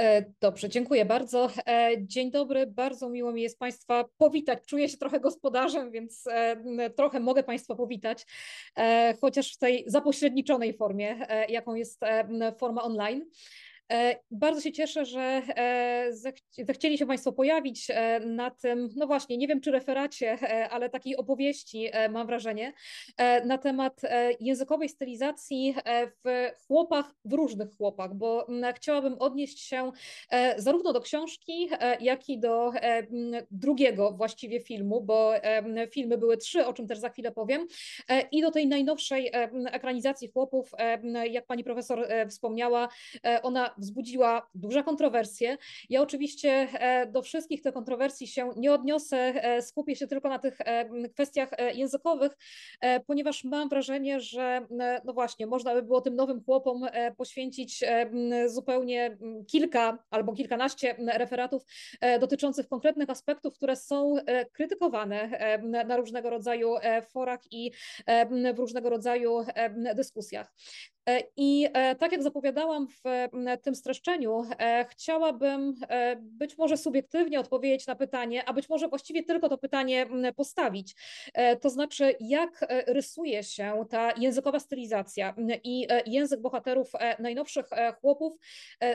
E, dobrze, dziękuję bardzo. E, dzień dobry, bardzo miło mi jest Państwa powitać. Czuję się trochę gospodarzem, więc e, trochę mogę Państwa powitać, chociaż w tej zapośredniczonej formie, jaką jest forma online. E, bardzo się cieszę, że e, zechcieli się Państwo pojawić e, na tym, no właśnie, nie wiem czy referacie, ale takiej opowieści, mam wrażenie, na temat językowej stylizacji w chłopach, w różnych chłopach, bo chciałabym odnieść się zarówno do książki, jak i do drugiego właściwie filmu, bo filmy były trzy, o czym też za chwilę powiem, i do tej najnowszej ekranizacji chłopów, jak pani profesor wspomniała, ona wzbudziła duże kontrowersje. Ja oczywiście e, do wszystkich tych kontrowersji się nie odniosę, e, skupię się tylko na tych e, kwestiach językowych, ponieważ mam wrażenie, że no właśnie, można by było tym nowym chłopom poświęcić zupełnie kilka albo kilkanaście referatów dotyczących konkretnych aspektów, które są krytykowane na różnego rodzaju forach i w różnego rodzaju dyskusjach. I tak jak zapowiadałam w tym streszczeniu, e, chciałabym być może subiektywnie odpowiedzieć na pytanie, a być może właściwie tylko to pytanie postawić. To znaczy, jak rysuje się ta językowa stylizacja i język bohaterów najnowszych chłopów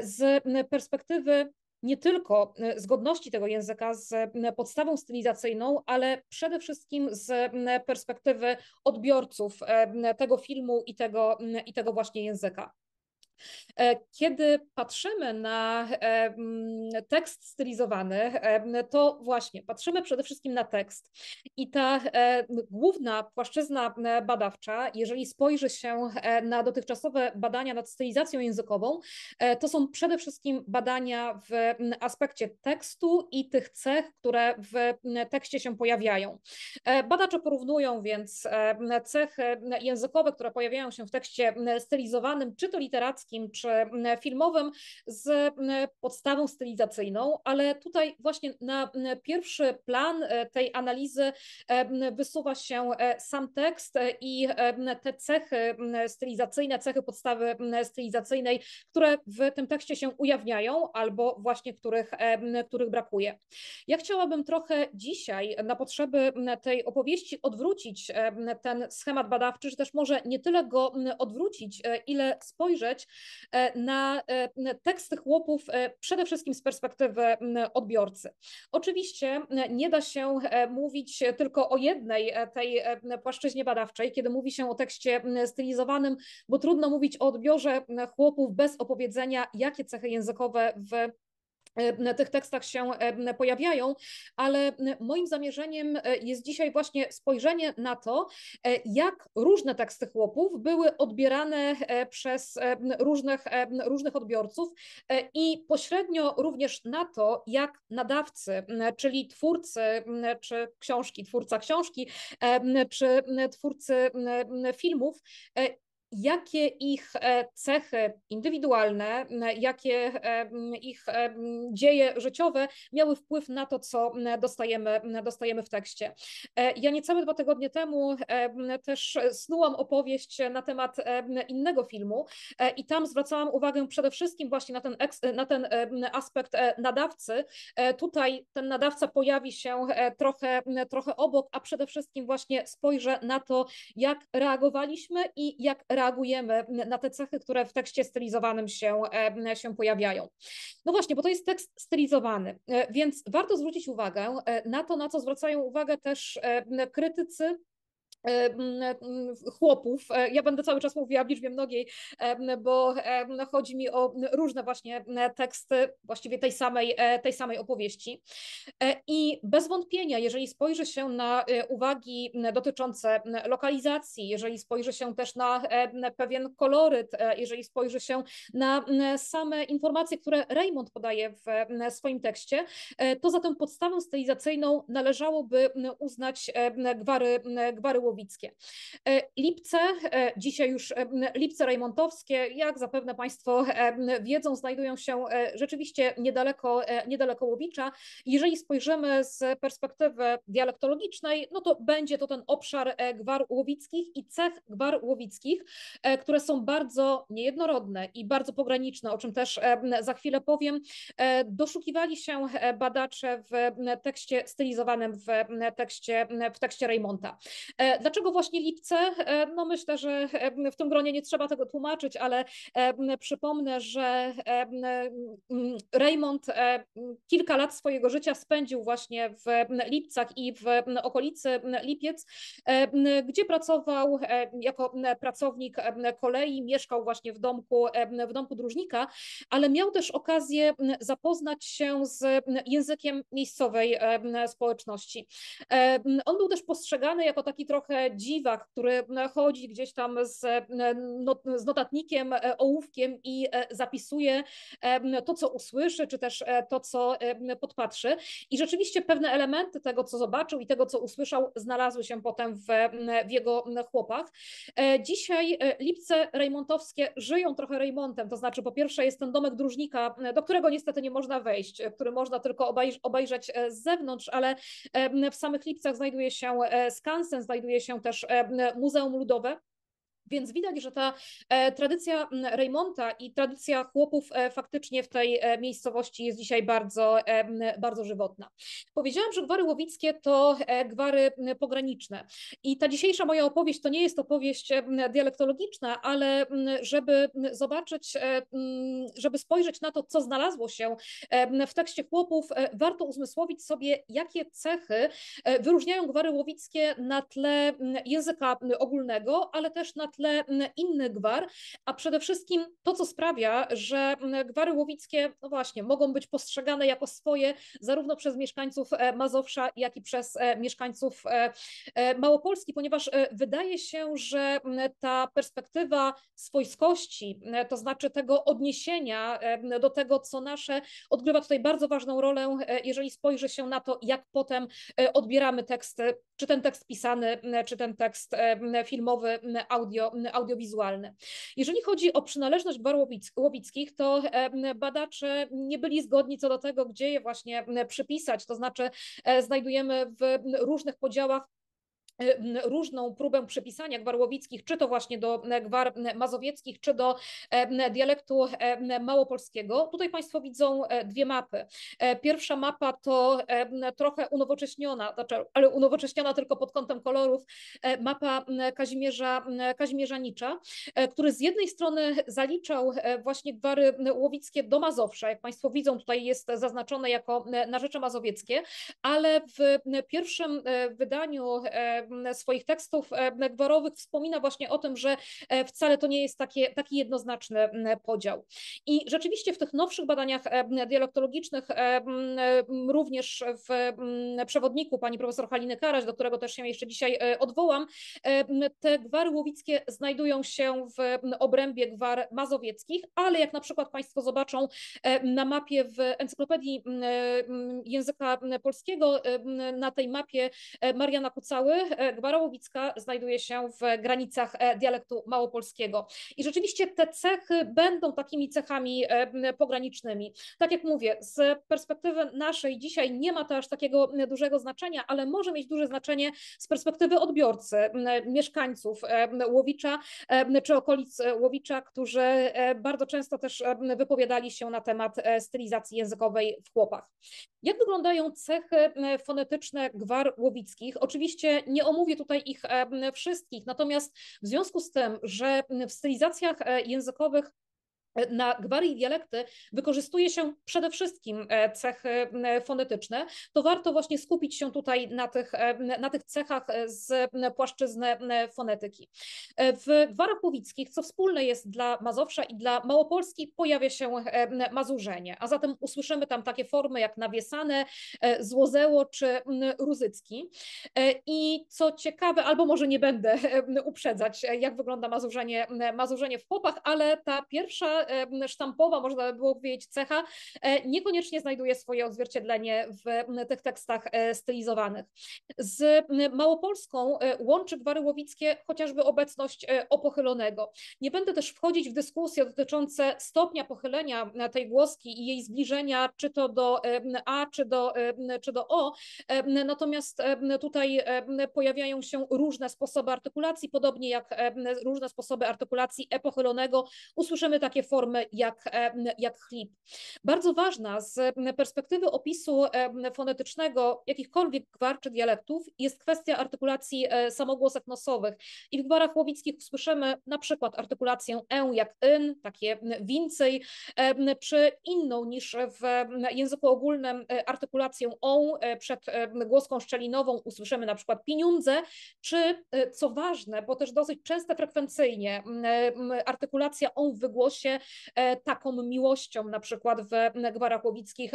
z perspektywy nie tylko e, zgodności tego języka z e, podstawą stylizacyjną, ale przede wszystkim z e, perspektywy odbiorców tego filmu i tego, i tego właśnie języka. E, kiedy patrzymy na e, mm, tekst stylizowany, e, to właśnie patrzymy przede wszystkim na tekst. I ta główna płaszczyzna badawcza, jeżeli spojrzy się na dotychczasowe badania nad stylizacją językową, to są przede wszystkim badania w aspekcie tekstu i tych cech, które w tekście się pojawiają. Badacze porównują więc cechy językowe, które pojawiają się w tekście stylizowanym, czy to literackim, czy filmowym z podstawą stylizacyjną, ale tutaj właśnie na pierwszy plan e, tej analizy wysuwa się e, sam tekst i te cechy stylizacyjne, cechy podstawy stylizacyjnej, które w tym tekście się ujawniają albo właśnie których, których brakuje. Ja chciałabym trochę dzisiaj na potrzeby tej opowieści odwrócić ten schemat badawczy, czy też może nie tyle go odwrócić, e, ile spojrzeć E, na e, teksty chłopów e, przede wszystkim z perspektywy odbiorcy. Oczywiście nie da się mówić tylko o jednej tej płaszczyźnie badawczej, kiedy mówi się o tekście stylizowanym, bo trudno mówić o odbiorze chłopów bez opowiedzenia, jakie cechy językowe w na tych tekstach się pojawiają, ale moim zamierzeniem e, jest dzisiaj właśnie spojrzenie na to, e, jak różne teksty chłopów były odbierane e, przez różnych, różnych odbiorców i pośrednio również na to, jak nadawcy, czyli twórcy czy książki, twórca książki, czy twórcy filmów jakie ich e, cechy indywidualne, jakie ich dzieje życiowe miały wpływ na to, co dostajemy, dostajemy w tekście. E, ja niecałe dwa tygodnie temu też snułam opowieść na temat innego filmu e, i tam zwracałam uwagę przede wszystkim właśnie na ten, na ten aspekt nadawcy. Tutaj ten nadawca pojawi się trochę, trochę obok, a przede wszystkim właśnie spojrzę na to, jak reagowaliśmy i jak reagujemy na te cechy, które w tekście stylizowanym się, się pojawiają. No właśnie, bo to jest tekst stylizowany, e, więc warto zwrócić uwagę e, na to, na co zwracają uwagę też krytycy chłopów. E, ja będę cały czas mówiła w liczbie mnogiej, bo chodzi mi o różne właśnie teksty właściwie tej samej, e, tej samej opowieści. I bez wątpienia, jeżeli spojrzy się na uwagi dotyczące lokalizacji, jeżeli spojrzy się też na pewien koloryt, jeżeli spojrzy się na same informacje, które Raymond podaje w swoim tekście, to za tę podstawę stylizacyjną należałoby uznać gwary, gwary Łowickie. Lipce, dzisiaj już Lipce Rejmontowskie, jak zapewne Państwo wiedzą, znajdują się rzeczywiście niedaleko, niedaleko Łowicza. Jeżeli spojrzymy z perspektywy dialektologicznej, no to będzie to ten obszar gwar łowickich i cech gwar łowickich, które są bardzo niejednorodne i bardzo pograniczne, o czym też za chwilę powiem. Doszukiwali się badacze w tekście stylizowanym w tekście, w tekście Reymonta. Dlaczego właśnie Lipce? No myślę, że w tym gronie nie trzeba tego tłumaczyć, ale przypomnę, że Raymond kilka lat swojego życia spędził właśnie w Lipcach i w okolicy Lipiec, gdzie pracował jako pracownik kolei, mieszkał właśnie w domku, w domku dróżnika, ale miał też okazję zapoznać się z językiem miejscowej społeczności. On był też postrzegany jako taki trochę dziwak, który chodzi gdzieś tam z, z notatnikiem, ołówkiem i zapisuje to, co usłyszy, czy też to, co podpatrzy. I rzeczywiście pewne elementy tego, co zobaczył i tego, co usłyszał, znalazły się potem w, w jego chłopach. Dzisiaj Lipce Rejmontowskie żyją trochę Rejmontem, to znaczy po pierwsze jest ten domek dróżnika, do którego niestety nie można wejść, który można tylko obejrzeć z zewnątrz, ale w samych Lipcach znajduje się skansen, znajduje się też Muzeum Ludowe. Więc widać, że ta e, tradycja Reymonta i tradycja chłopów e, faktycznie w tej e, miejscowości jest dzisiaj bardzo, bardzo żywotna. Powiedziałam, że gwary łowickie to gwary pograniczne. I ta dzisiejsza moja opowieść to nie jest opowieść dialektologiczna, ale żeby zobaczyć, żeby spojrzeć na to, co znalazło się w tekście chłopów, warto uzmysłowić sobie, jakie cechy wyróżniają gwary łowickie na tle języka ogólnego, ale też na tle tle inny gwar, a przede wszystkim to, co sprawia, że gwary łowickie, no właśnie, mogą być postrzegane jako swoje zarówno przez mieszkańców e, Mazowsza, jak i przez e, mieszkańców e, Małopolski, ponieważ wydaje się, że ta perspektywa swojskości, to znaczy tego odniesienia do tego, co nasze, odgrywa tutaj bardzo ważną rolę, jeżeli spojrzy się na to, jak potem odbieramy teksty, czy ten tekst pisany, czy ten tekst filmowy, audio, audiowizualny. Jeżeli chodzi o przynależność bar łowickich, to badacze nie byli zgodni co do tego, gdzie je właśnie przypisać, to znaczy e, znajdujemy w różnych podziałach różną próbę przypisania gwar łowickich, czy to właśnie do gwar mazowieckich, czy do dialektu małopolskiego. Tutaj Państwo widzą e, dwie mapy. E, pierwsza mapa to trochę unowocześniona, znaczy, ale unowocześniona tylko pod kątem kolorów, e, mapa Kazimierza, Kazimierza Nicza, który z jednej strony zaliczał właśnie gwary łowickie do Mazowsza, jak Państwo widzą, tutaj jest zaznaczone jako narzecze mazowieckie, ale w pierwszym wydaniu swoich tekstów gworowych wspomina właśnie o tym, że e, wcale to nie jest takie, taki jednoznaczny podział. I rzeczywiście w tych nowszych badaniach dialektologicznych, również w przewodniku pani profesor Haliny Karaś, do którego też się jeszcze dzisiaj e, odwołam, te gwary łowickie znajdują się w obrębie gwar mazowieckich, ale jak na przykład Państwo zobaczą na mapie w encyklopedii języka polskiego, na tej mapie Mariana Kucały, Gwara Łowicka znajduje się w granicach e, dialektu małopolskiego. I rzeczywiście te cechy będą takimi cechami e, pogranicznymi. Tak jak mówię, z perspektywy naszej dzisiaj nie ma to aż takiego dużego znaczenia, ale może mieć duże znaczenie z perspektywy odbiorcy, mieszkańców Łowicza czy okolic Łowicza, którzy bardzo często też wypowiadali się na temat stylizacji językowej w chłopach. Jak wyglądają cechy fonetyczne gwar łowickich? Oczywiście nie omówię tutaj ich wszystkich, natomiast w związku z tym, że w stylizacjach e, językowych na gwary i dialekty wykorzystuje się przede wszystkim e, cechy fonetyczne, to warto właśnie skupić się tutaj na tych, na tych cechach z płaszczyzny fonetyki. E, w gwarach łowickich, co wspólne jest dla Mazowsza i dla Małopolski, pojawia się mazurzenie, a zatem usłyszymy tam takie formy jak nawiesane, e, złozeło czy ruzycki. I co ciekawe, albo może nie będę uprzedzać, jak wygląda mazurzenie, mazurzenie w popach, ale ta pierwsza e, sztampowa, można by było powiedzieć cecha, e, niekoniecznie znajduje swoje odzwierciedlenie w tych tekstach e, stylizowanych. Z Małopolską łączy gwary łowickie chociażby obecność opochylonego. Nie będę też wchodzić w dyskusje dotyczące stopnia pochylenia tej głoski i jej zbliżenia, czy to do A, czy do, czy do O, natomiast tutaj pojawiają się różne sposoby artykulacji, podobnie jak różne sposoby artykulacji epochylonego, usłyszymy takie formy jak, jak chlip. Bardzo ważna z perspektywy opisu fonetycznego jakichkolwiek gwar czy dialektów jest kwestia artykulacji e, samogłosek nosowych. I w gwarach łowickich usłyszymy na przykład artykulację e jak yn, takie więcej, czy inną niż w języku ogólnym e, artykulację o przed głoską szczelinową usłyszymy na przykład pieniądze, czy co ważne, bo też dosyć często frekwencyjnie artykulacja on w wygłosie taką miłością na przykład w gwarach łowickich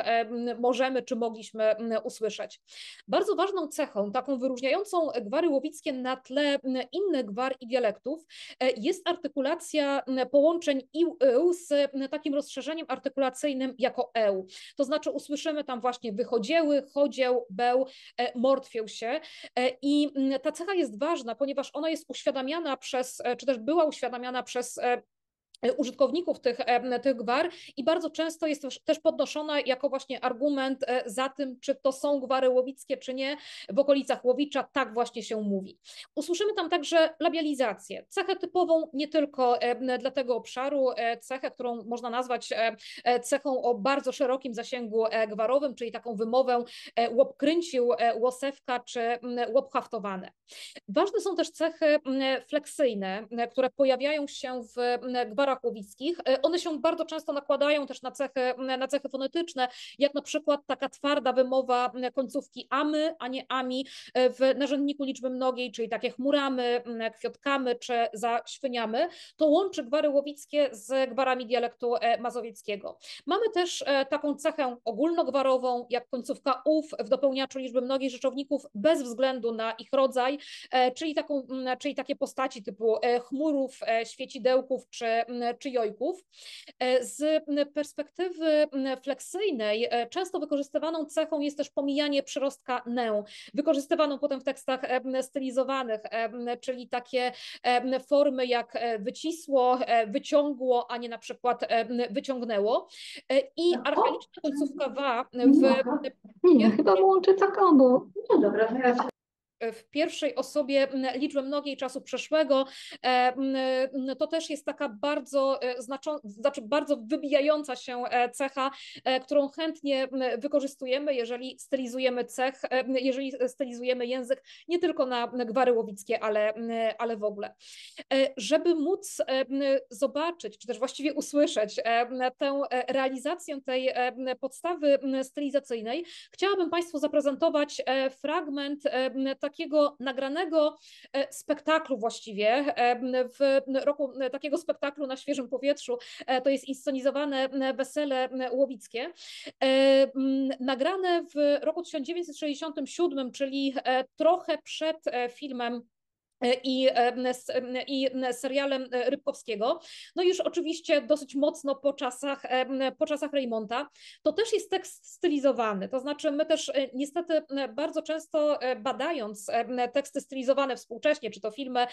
możemy czy mogliśmy usłyszeć. Bardzo ważną cechą, taką wyróżniającą gwary łowickie na tle innych gwar i dialektów e, jest artykulacja połączeń ił, eł z takim rozszerzeniem artykulacyjnym jako eł. To znaczy usłyszymy tam właśnie wychodzieły, chodzieł, beł, e, martwił się e, i ta cecha jest ważna, ponieważ ona jest uświadamiana przez, czy też była uświadamiana przez użytkowników tych, tych gwar i bardzo często jest też podnoszona jako właśnie argument e, za tym, czy to są gwary łowickie, czy nie. W okolicach Łowicza tak właśnie się mówi. Usłyszymy tam także labializację, cechę typową nie tylko dla tego obszaru, e, cechę, którą można nazwać e, cechą o bardzo szerokim zasięgu gwarowym, czyli taką wymowę łop kręcił, łosewka czy łop haftowane. Ważne są też cechy fleksyjne, które pojawiają się w gwarach utworach łowickich. E, one się bardzo często nakładają też na cechy, na cechy fonetyczne, jak na przykład taka twarda wymowa końcówki amy, a nie ami e, w narzędniku liczby mnogiej, czyli takie chmuramy, kwiotkamy czy zaśwyniamy. To łączy gwary łowickie z gwarami dialektu e, mazowieckiego. Mamy też taką cechę ogólnogwarową, jak końcówka ów w dopełniaczu liczby mnogiej rzeczowników bez względu na ich rodzaj, czyli, taką, czyli takie postaci typu chmurów, świecidełków czy czy jojków. E, z perspektywy fleksyjnej e, często wykorzystywaną cechą jest też pomijanie przyrostka nę, wykorzystywaną potem w tekstach stylizowanych, czyli takie formy jak e, wycisło, wyciągło, a nie na przykład wyciągnęło. I archaiczna końcówka wa w... Nie, chyba łączy tak bo... No dobra, w pierwszej osobie liczbę mnogiej czasu przeszłego, e, to też jest taka bardzo e, znacząca, znaczy bardzo wybijająca się e, cecha, którą chętnie wykorzystujemy, jeżeli stylizujemy cech, jeżeli stylizujemy język nie tylko na gwary łowickie, ale, ale w ogóle. Żeby móc zobaczyć, czy też właściwie usłyszeć tę realizację tej podstawy stylizacyjnej, chciałabym Państwu zaprezentować fragment takiego takiego nagranego e, spektaklu właściwie, e, w roku takiego spektaklu na świeżym powietrzu, e, to jest inscenizowane Wesele Łowickie, nagrane w roku 1967, czyli trochę przed filmem i, i serialem Rybkowskiego. No już oczywiście dosyć mocno po czasach, po czasach Reymonta. To też jest tekst stylizowany, to znaczy my też e, niestety bardzo często e, badając teksty stylizowane współcześnie, czy to filmy,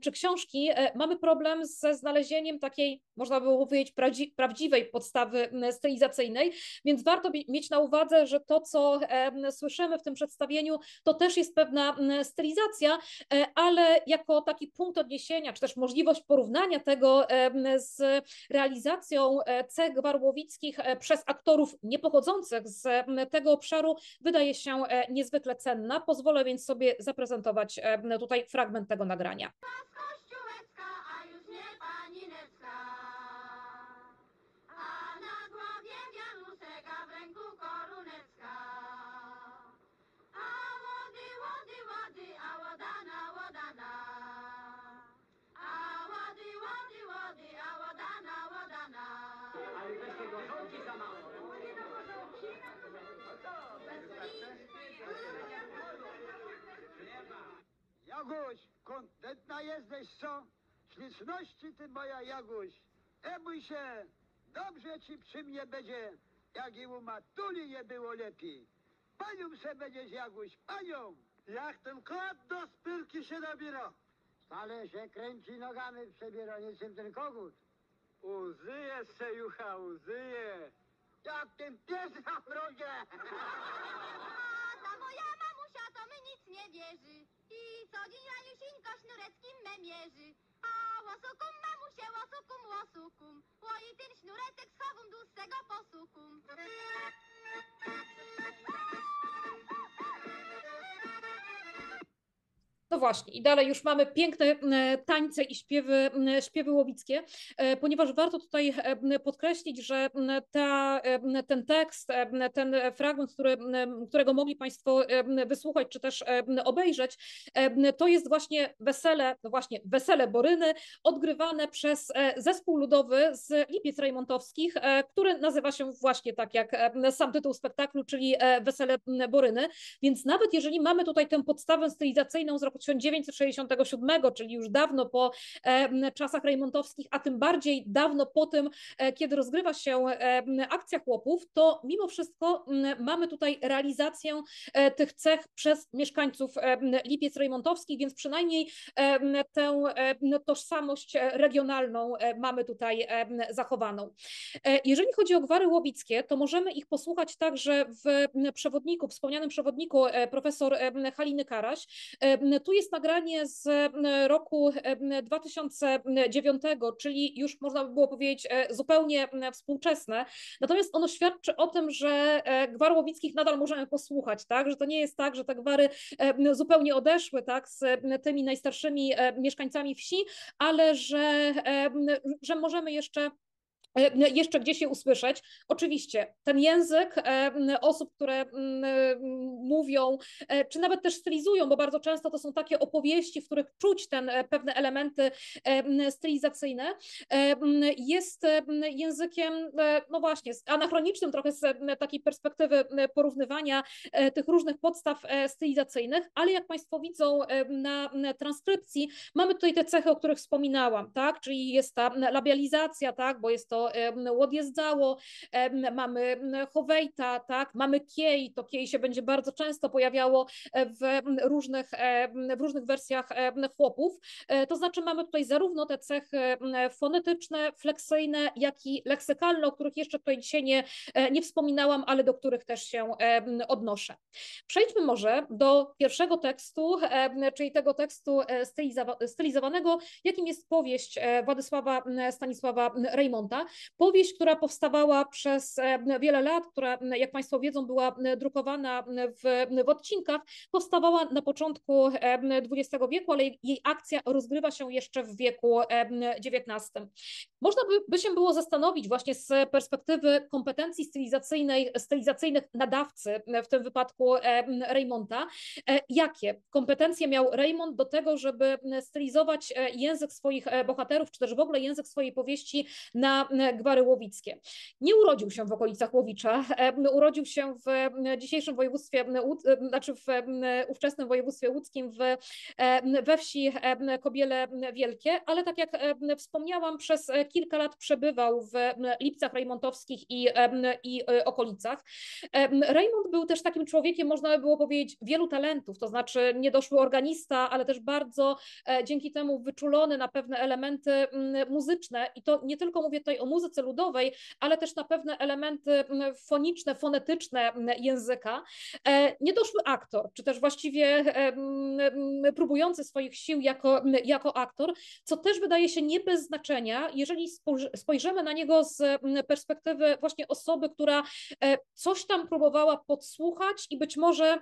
czy książki, e, mamy problem ze znalezieniem takiej, można by powiedzieć, prawdziwej podstawy stylizacyjnej, więc warto mieć na uwadze, że to, co słyszymy w tym przedstawieniu, to też jest pewna stylizacja, ale ale jako taki punkt odniesienia, czy też możliwość porównania tego z realizacją e, cech gwarłowickich e, przez aktorów niepochodzących z tego obszaru, wydaje się e, niezwykle cenna. Pozwolę więc sobie zaprezentować tutaj fragment tego nagrania. Jaguś, kontentna jesteś, co? Śliczności ty moja Jaguś. Nie bój się, dobrze ci przy mnie będzie, jak i u matuli nie było lepiej. Panią se będziesz jaguś, panią! Jak ten kot do spyrki się nabiera. Stale się kręci nogami przebiera, niczym ten kogut. Uzyje se, jucha, uzyje. Jak ten pies na mrozie. A ta moja mamusia to my nic nie wierzy. I co dzień Raniusieńko sznureckim me mierzy. A łosukum mamusie, łosukum, łosukum. Łoi ten sznureczek z chowum dłuższego posukum. No właśnie, i dalej już mamy piękne tańce i śpiewy, śpiewy łowickie, e, ponieważ warto tutaj e, podkreślić, że ta, e, ten tekst, ten fragment, który, którego mogli Państwo wysłuchać czy też obejrzeć, to jest właśnie wesele, no właśnie wesele Boryny, odgrywane przez zespół ludowy z Lipiec Rejmontowskich, który nazywa się właśnie tak jak sam tytuł spektaklu, czyli Wesele Boryny. Więc nawet jeżeli mamy tutaj tę podstawę stylizacyjną z roku 1967, czyli już dawno po czasach rejmontowskich, a tym bardziej dawno po tym, e, kiedy rozgrywa się akcja chłopów, to mimo wszystko mamy tutaj realizację e, tych cech przez mieszkańców Lipiec Rejmontowskich, więc przynajmniej tę tożsamość regionalną e, mamy tutaj zachowaną. Jeżeli chodzi o gwary łowickie, to możemy ich posłuchać także w przewodniku, wspomnianym przewodniku profesor Haliny Karaś. E, Tu jest nagranie z e, roku e, 2009, czyli już można by było powiedzieć e, zupełnie e, współczesne. Natomiast ono świadczy o tym, że e, gwar łowickich nadal możemy posłuchać, tak? Że to nie jest tak, że te gwary e, zupełnie odeszły, tak, z e, tymi najstarszymi e, mieszkańcami wsi, ale że, e, że możemy jeszcze e, jeszcze gdzieś je usłyszeć. Oczywiście ten język e, osób, które mówią, e, czy nawet też stylizują, bo bardzo często to są takie opowieści, w których czuć ten e, pewne elementy stylizacyjne, jest językiem, no właśnie, anachronicznym trochę z takiej perspektywy porównywania tych różnych podstaw stylizacyjnych, ale jak Państwo widzą na transkrypcji, mamy tutaj te cechy, o których wspominałam, tak, czyli jest ta labializacja, tak, bo jest to em, odjeżdżało, em, mamy em, chowejta, tak, mamy kiej, to kiej się będzie bardzo często pojawiało w różnych, w różnych wersjach chłopów, E, to znaczy mamy tutaj zarówno te cechy fonetyczne, fleksyjne, jak i leksykalne, o których jeszcze tutaj dzisiaj nie, e, nie wspominałam, ale do których też się odnoszę. Przejdźmy może do pierwszego tekstu, czyli tego tekstu e, stylizowa- stylizowanego, jakim jest powieść Władysława Stanisława m, Rejmonta. Powieść, która powstawała przez e, wiele lat, która, jak Państwo wiedzą, była m, drukowana w, w odcinkach, powstawała na początku XX wieku, ale jej- akcja rozgrywa się jeszcze w wieku XIX. Można by, by się było zastanowić właśnie z perspektywy kompetencji stylizacyjnej, stylizacyjnych nadawcy, w tym wypadku e, jakie kompetencje miał Raymond do tego, żeby stylizować e, język swoich e, bohaterów, czy też w ogóle język swojej powieści na gwary łowickie. Nie urodził się w okolicach Łowicza, e, urodził się w m, dzisiejszym województwie, e, znaczy w ówczesnym województwie łódzkim w, e, we wsi e, Kobiele Wielkie, ale tak jak e, wspomniałam, przez e, kilka lat przebywał w Lipcach Rejmontowskich i, i e, okolicach. Raymond był też takim człowiekiem, można by było powiedzieć, wielu talentów, to znaczy niedoszły organista, ale też bardzo e, dzięki temu wyczulony na pewne elementy muzyczne i to nie tylko mówię tutaj o muzyce ludowej, ale też na pewne elementy mm, foniczne, fonetyczne mm, języka. E, Niedoszły aktor, czy też właściwie em, em, próbujący swoich sił jako, jako aktor, co też wydaje się nie bez znaczenia, jeżeli spojrzy- spojrzymy na niego z mm, perspektywy właśnie osoby, która e, coś tam próbowała podsłuchać i być może e,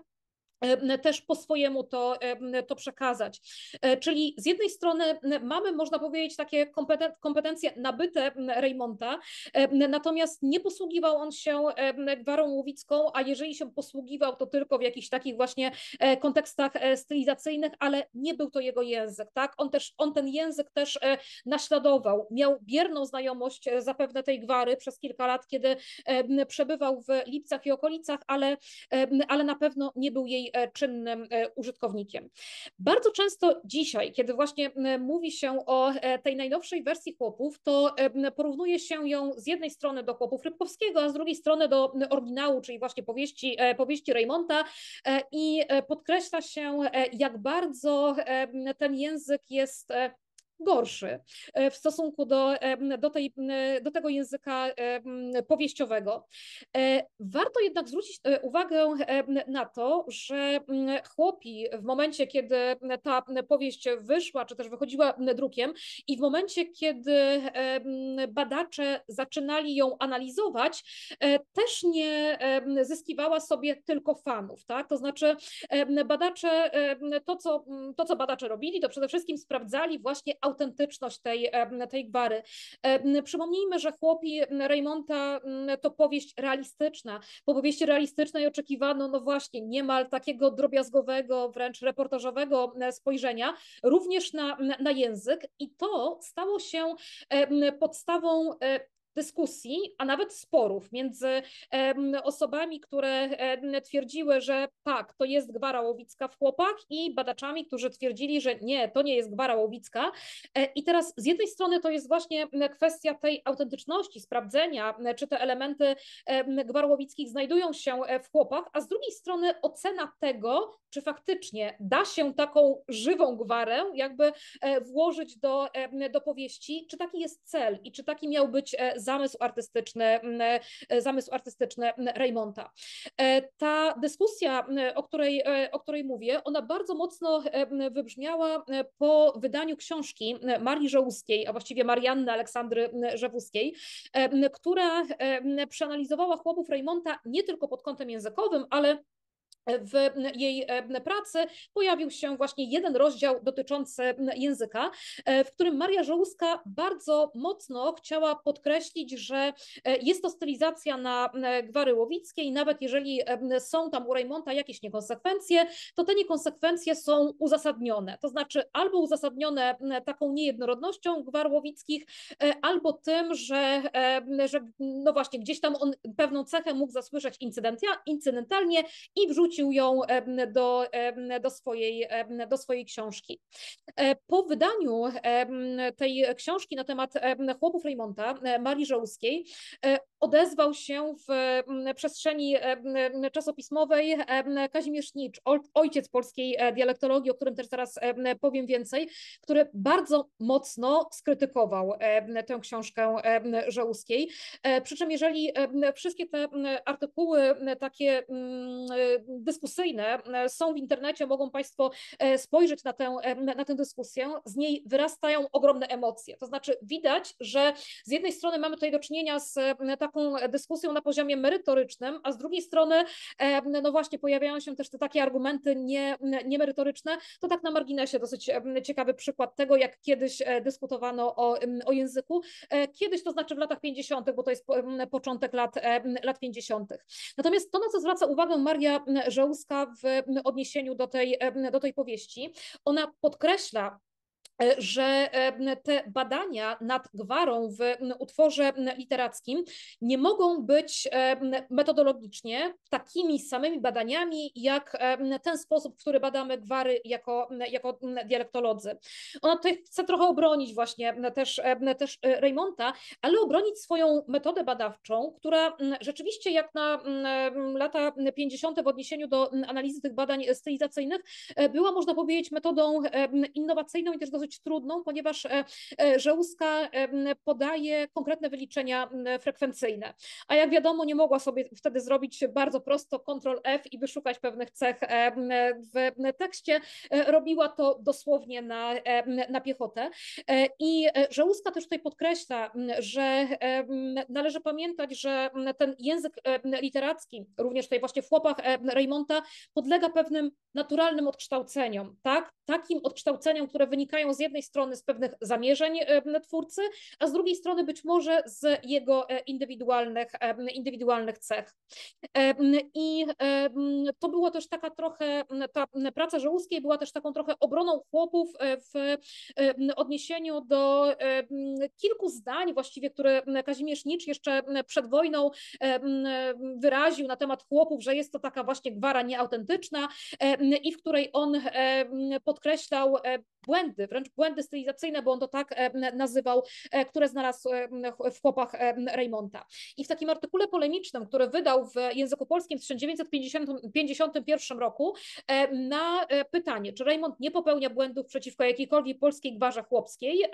też po swojemu to, e, to przekazać. E, Czyli z jednej strony mamy, można powiedzieć, takie kompeten- kompetencje nabyte Reymonta, e, natomiast nie posługiwał on się e, gwarą łowicką, a jeżeli się posługiwał, to tylko w jakichś takich właśnie e, kontekstach e, stylizacyjnych, ale nie był to jego język, tak? On też, on ten język też e, naśladował, miał bierną znajomość e, zapewne tej gwary przez kilka lat, kiedy e, przebywał w Lipcach i okolicach, ale, e, ale na pewno nie był jej jej czynnym użytkownikiem. Bardzo często dzisiaj, kiedy właśnie mówi się o tej najnowszej wersji chłopów, to porównuje się ją z jednej strony do chłopów Rybkowskiego, a z drugiej strony do oryginału, czyli właśnie powieści, powieści Raymonta i podkreśla się, jak bardzo ten język jest gorszy e, w stosunku do, do, tej, do tego języka powieściowego. E, warto jednak zwrócić e, uwagę na to, że chłopi w momencie, kiedy ta powieść wyszła, czy też wychodziła drukiem i w momencie, kiedy badacze zaczynali ją analizować, też nie zyskiwała sobie tylko fanów, tak? To znaczy badacze, to co, to co badacze robili, to przede wszystkim sprawdzali właśnie autentyczność tej, tej gwary. Przypomnijmy, że chłopi Raymonta to powieść realistyczna. Po powieści realistycznej oczekiwano, no właśnie, niemal takiego drobiazgowego, wręcz reportażowego spojrzenia, również na, na język, i to stało się podstawą dyskusji, a nawet sporów między osobami, które twierdziły, że tak, to jest gwara łowicka w chłopach i badaczami, którzy twierdzili, że nie, to nie jest gwara łowicka. E, I teraz z jednej strony to jest właśnie kwestia tej autentyczności, sprawdzenia, czy te elementy gwar łowickich znajdują się e, w chłopach, a z drugiej strony ocena tego, czy faktycznie da się taką żywą gwarę jakby e, włożyć do, do powieści, czy taki jest cel i czy taki miał być zamysł artystyczny, e, zamysł artystyczny Raymonta. E, ta dyskusja, o której, e, o której mówię, ona bardzo mocno wybrzmiała po wydaniu książki Marii Żołuskiej, a właściwie Marianny Aleksandry Żewuskiej, która przeanalizowała chłopów Raymonta nie tylko pod kątem językowym, ale w jej e, pracy pojawił się właśnie jeden rozdział dotyczący języka, e, w którym Maria Żołuska bardzo mocno chciała podkreślić, że e, jest to stylizacja na gwary łowickie i nawet jeżeli są tam u Raymonta jakieś niekonsekwencje, to te niekonsekwencje są uzasadnione. To znaczy albo uzasadnione taką niejednorodnością gwar łowickich, albo tym, że, że no właśnie gdzieś tam on pewną cechę mógł zasłyszeć incydentalnie i wrzucił wrzucił ją do, do, swojej, do swojej książki. E, po wydaniu tej książki na temat chłopów Raymonta, e, Marii Żołskiej, e, odezwał się w przestrzeni czasopismowej Kazimierz Nicz, ojciec polskiej dialektologii, o którym też zaraz powiem więcej, który bardzo mocno skrytykował tę książkę Żołskiej. Przy czym jeżeli wszystkie te artykuły takie dyskusyjne e, są w internecie, mogą Państwo e, spojrzeć na tę, e, na tę dyskusję, z niej wyrastają ogromne emocje. To znaczy widać, że z jednej strony mamy tutaj do czynienia z taką dyskusją na poziomie merytorycznym, a z drugiej strony no właśnie pojawiają się też te takie argumenty nie, niemerytoryczne. To tak na marginesie dosyć ciekawy przykład tego, jak kiedyś dyskutowano o, o języku. Kiedyś, to znaczy w latach 50., bo to jest początek lat, lat 50. Natomiast to, na co zwraca uwagę Maria Żołska w odniesieniu do tej, do tej powieści. Ona podkreśla E, że e, te badania nad gwarą w utworze literackim nie mogą być e, metodologicznie takimi samymi badaniami, jak ten sposób, w który badamy gwary jako, jako dialektolodzy. Ona tutaj chce trochę obronić właśnie też, też Raymonta, ale obronić swoją metodę badawczą, która rzeczywiście jak na lata 50. w odniesieniu do analizy tych badań stylizacyjnych była, można powiedzieć, metodą innowacyjną i też dosyć dosyć trudną, ponieważ e, e, Żełuska podaje konkretne wyliczenia frekwencyjne. A jak wiadomo, nie mogła sobie wtedy zrobić bardzo prosto Ctrl F i wyszukać pewnych cech w tekście. E, robiła to dosłownie na, na piechotę. I Żełuska też tutaj podkreśla, że należy pamiętać, że ten język literacki, również tutaj właśnie w chłopach Raymonta, podlega pewnym naturalnym odkształceniom, tak? takim odkształceniom, które wynikają z z jednej strony z pewnych zamierzeń twórcy, a z drugiej strony być może z jego indywidualnych, indywidualnych cech. I to było też taka trochę, ta praca Żołowskiej była też taką trochę obroną chłopów w odniesieniu do kilku zdań właściwie, które Kazimierz Nicz jeszcze przed wojną wyraził na temat chłopów, że jest to taka właśnie gwara nieautentyczna i w której on podkreślał e, błędy, wręcz błędy stylizacyjne, bo on to tak nazywał, e, które znalazł w chłopach Reymonta. I w takim artykule polemicznym, który wydał w języku polskim w 1951 roku, na e, pytanie, czy Raymond nie popełnia błędów przeciwko jakiejkolwiek polskiej gwarze chłopskiej,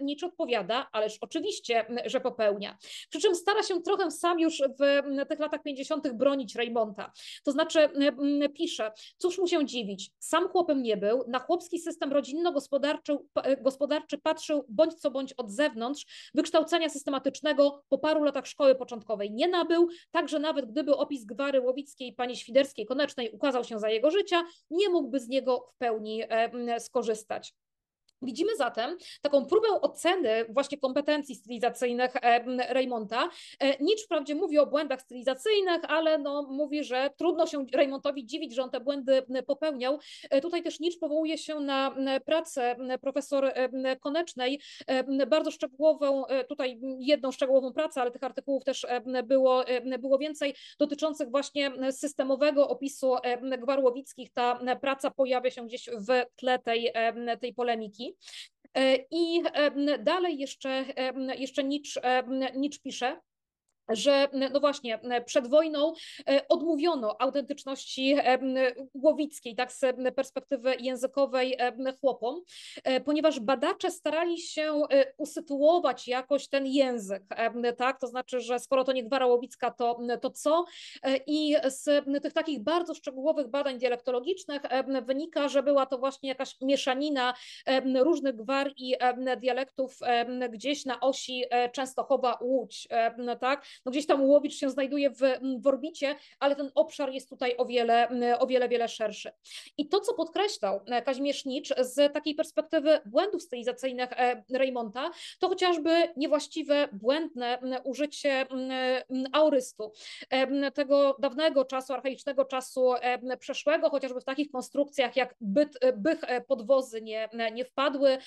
Nicz odpowiada, ależ oczywiście, że popełnia. Przy czym stara się trochę sam już w tych latach 50. bronić Raymonta. To znaczy pisze, cóż mu się dziwić, sam chłopem nie był, na chłopski system rodzinno-gospodarczy gospodarczy patrzył bądź co bądź od zewnątrz, wykształcenia systematycznego po paru latach szkoły początkowej nie nabył, także nawet gdyby opis gwary łowickiej pani Świderskiej Konecznej ukazał się za jego życia, nie mógłby z niego w pełni skorzystać. Widzimy zatem taką próbę oceny właśnie kompetencji stylizacyjnych Raymonta. E, Nicz wprawdzie mówi o błędach stylizacyjnych, ale no, mówi, że trudno się Raymontowi dziwić, że on te błędy popełniał. E, tutaj też Nicz powołuje się na pracę profesor Konecznej, bardzo szczegółową, e, tutaj jedną szczegółową pracę, ale tych artykułów też było, było więcej, dotyczących właśnie systemowego opisu gwarłowickich. Ta praca pojawia się gdzieś w tle tej, tej polemiki. E, I dalej jeszcze, jeszcze Nicz, Nicz pisze, że no właśnie przed wojną e, odmówiono autentyczności głowickiej, tak z perspektywy językowej chłopom, e, ponieważ badacze starali się usytuować jakoś ten język, tak, to znaczy, że skoro to nie gwara łowicka, to, to co? I z tych takich bardzo szczegółowych badań dialektologicznych wynika, że była to właśnie jakaś mieszanina różnych gwar i dialektów gdzieś na osi Częstochowa-Łódź, tak, no gdzieś tam Łowicz się znajduje w, w orbicie, ale ten obszar jest tutaj o wiele, o wiele, wiele szerszy. I to, co podkreślał e, Kazimierz Nicz z takiej perspektywy błędów stylizacyjnych e, Raymonta, to chociażby niewłaściwe, błędne użycie aurystu, e, tego dawnego czasu, archaicznego czasu przeszłego, chociażby w takich konstrukcjach jak byt, bych podwozy nie, nie wpadły.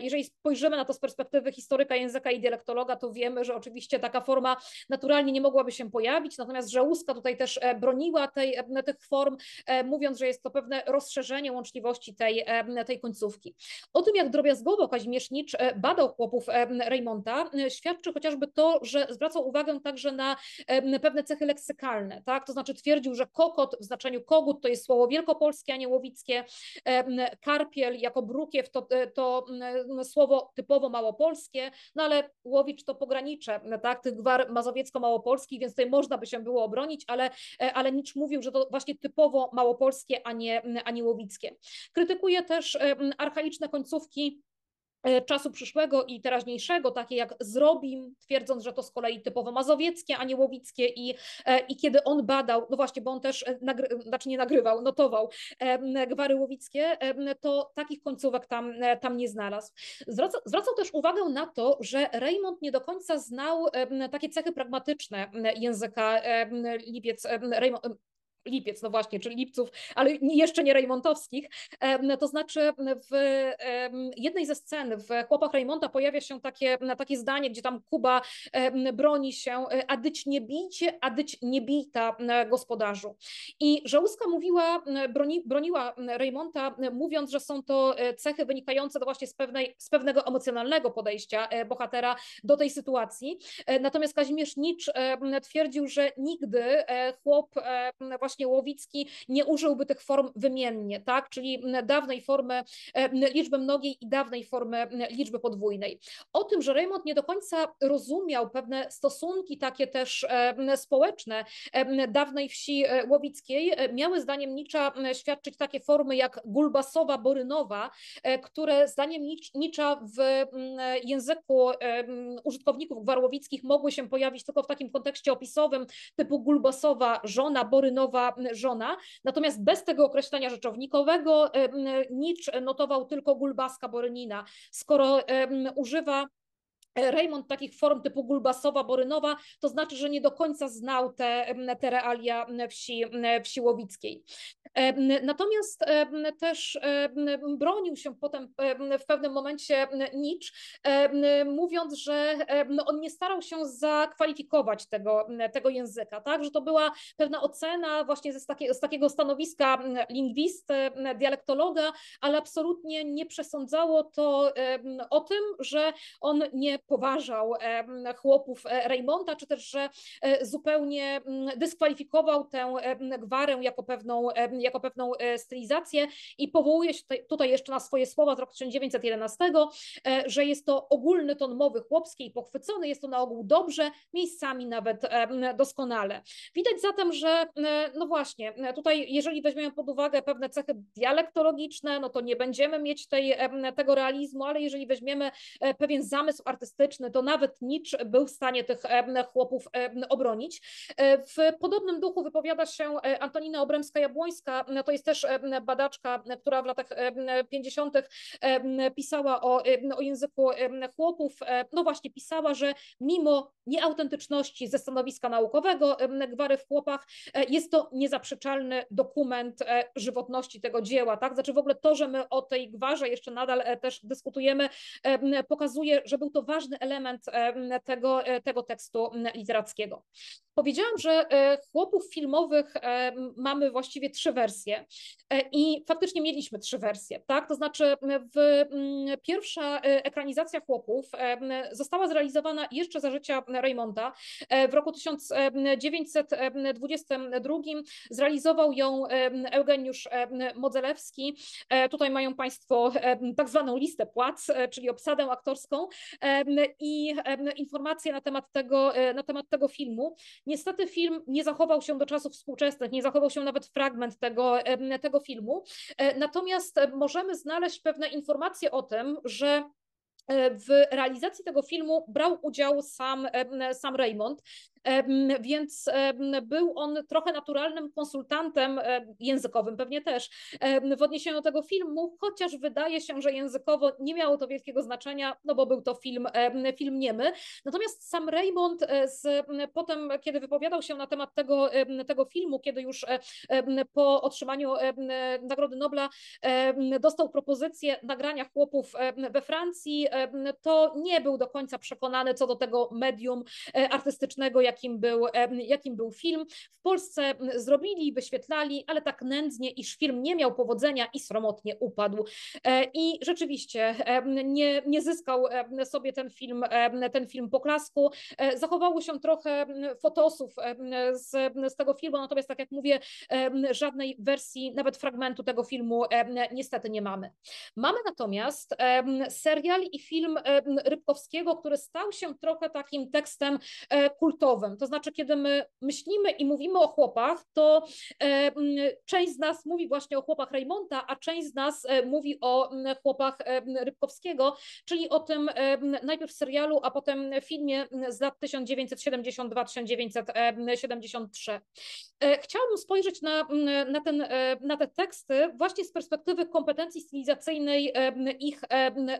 Jeżeli spojrzymy na to z perspektywy historyka języka i dialektologa, to wiemy, że oczywiście taka forma naturalnie nie mogłaby się pojawić, natomiast Żałuska tutaj też e, broniła tej, e, tych form, e, mówiąc, że jest to pewne rozszerzenie łączliwości tej, tej końcówki. O tym, jak drobiazgowo Kazimierz Nicz badał chłopów Reymonta, świadczy chociażby to, że zwracał uwagę także na pewne cechy leksykalne, tak? to znaczy twierdził, że kokot w znaczeniu kogut to jest słowo wielkopolskie, a nie łowickie, karpiel jako brukiew to, to słowo typowo małopolskie, no ale łowicz to pogranicze tak? tych gwar mazowiecki mazowiecko-małopolski, więc tutaj można by się było obronić, ale, e, ale Nicz mówił, że to właśnie typowo małopolskie, a nie, a nie łowickie. Krytykuje też e, archaiczne końcówki czasu przyszłego i teraźniejszego, takie jak Zrobim, twierdząc, że to z kolei typowo mazowieckie, a nie łowickie i, e, i kiedy on badał, no właśnie, bo on też e, nagry, znaczy nie nagrywał, notował gwary łowickie, to takich końcówek tam, tam nie znalazł. Zwraca, zwracał też uwagę na to, że Raymond nie do końca znał takie cechy pragmatyczne języka Lipiec, Raymond, lipiec, no właśnie, czyli lipców, ale jeszcze nie rejmontowskich. To znaczy w jednej ze scen w Chłopach Rejmonta pojawia się takie, takie zdanie, gdzie tam Kuba broni się, e, a dyć nie bijcie, a dyć nie bijta gospodarzu. I Żałuska mówiła, broni, broniła Rejmonta, mówiąc, że są to e, cechy wynikające to właśnie z, pewnej, z pewnego emocjonalnego podejścia e, bohatera do tej sytuacji. Natomiast Kazimierz Nicz twierdził, że nigdy chłop właśnie właśnie Łowicki nie użyłby tych form wymiennie, tak? czyli dawnej formy liczby mnogiej i dawnej formy liczby podwójnej. O tym, że Raymond nie do końca rozumiał pewne stosunki takie też społeczne dawnej wsi e, łowickiej, e, miały zdaniem Nicza świadczyć takie formy jak Gulbasowa, Borynowa, e, które zdaniem Nicza w języku użytkowników gwarłowickich mogły się pojawić tylko w takim kontekście opisowym typu Gulbasowa, żona, Borynowa, żona. Natomiast bez tego określenia rzeczownikowego Nicz notował tylko Gulbaska Borynina. Skoro używa Raymond takich form typu Gulbasowa, Borynowa, to znaczy, że nie do końca znał te, te realia wsi, wsi łowickiej. Natomiast też bronił się potem w pewnym momencie Nicz, mówiąc, że on nie starał się zakwalifikować tego, tego języka, tak? że to była pewna ocena właśnie z, takie, z takiego stanowiska lingwisty, dialektologa, ale absolutnie nie przesądzało to o tym, że on nie poważał chłopów e, Raymonta, czy też, że e, zupełnie dyskwalifikował tę gwarę jako pewną, jako pewną e, stylizację i powołuje się tutaj jeszcze na swoje słowa z roku 1911, że jest to ogólny ton mowy chłopskiej pochwycony, jest to na ogół dobrze, miejscami nawet doskonale. Widać zatem, że no właśnie, tutaj jeżeli weźmiemy pod uwagę pewne cechy dialektologiczne, no to nie będziemy mieć tej, tego realizmu, ale jeżeli weźmiemy pewien zamysł artystyczny, to nawet Nicz był w stanie tych chłopów obronić. E, w podobnym duchu wypowiada się e, Antonina Obremska-Jabłońska, to jest też badaczka, która w latach 50. pisała o, o języku chłopów. E, no właśnie pisała, że mimo nieautentyczności ze stanowiska naukowego Gwary w chłopach, jest to niezaprzeczalny dokument żywotności tego dzieła. Tak? Znaczy w ogóle to, że my o tej gwarze jeszcze nadal też dyskutujemy, pokazuje, że był to ważny ważny element tego, e, tego tekstu literackiego. Powiedziałam, że e, chłopów filmowych mamy właściwie trzy wersje e, i faktycznie mieliśmy trzy wersje, tak? To znaczy w, pierwsza ekranizacja chłopów została zrealizowana jeszcze za życia Raymonda. W roku 1922 zrealizował ją Eugeniusz Modzelewski. Tutaj mają Państwo tak zwaną listę płac, czyli obsadę aktorską i informacje na temat tego, e, na temat tego filmu. Niestety film nie zachował się do czasów współczesnych, nie zachował się nawet fragment tego, tego filmu. E, natomiast możemy znaleźć pewne informacje o tym, że e, w realizacji tego filmu brał udział sam, sam Raymond więc był on trochę naturalnym konsultantem językowym, pewnie też w odniesieniu do tego filmu, chociaż wydaje się, że językowo nie miało to wielkiego znaczenia, no bo był to film, film niemy. Natomiast sam Raymond e, z, potem, kiedy wypowiadał się na temat tego, tego filmu, kiedy już e, po otrzymaniu Nagrody Nobla dostał propozycję nagrania chłopów we Francji, to nie był do końca przekonany co do tego medium e, artystycznego, jak jakim był, jakim był film. W Polsce zrobili, wyświetlali, ale tak nędznie, iż film nie miał powodzenia i sromotnie upadł. E, I rzeczywiście nie, nie zyskał sobie ten film, ten film poklasku. E, zachowało się trochę fotosów z, z tego filmu, natomiast tak jak mówię, żadnej wersji, nawet fragmentu tego filmu niestety nie mamy. Mamy natomiast serial i film Rybkowskiego, który stał się trochę takim tekstem e, to znaczy, kiedy my myślimy i mówimy o chłopach, to e, część z nas mówi właśnie o chłopach Raymonta, a część z nas e, mówi o chłopach e, Rybkowskiego, czyli o tym najpierw serialu, a potem filmie z lat 1972-1973. Chciałabym spojrzeć na, na, ten, na te teksty właśnie z perspektywy kompetencji stylizacyjnej ich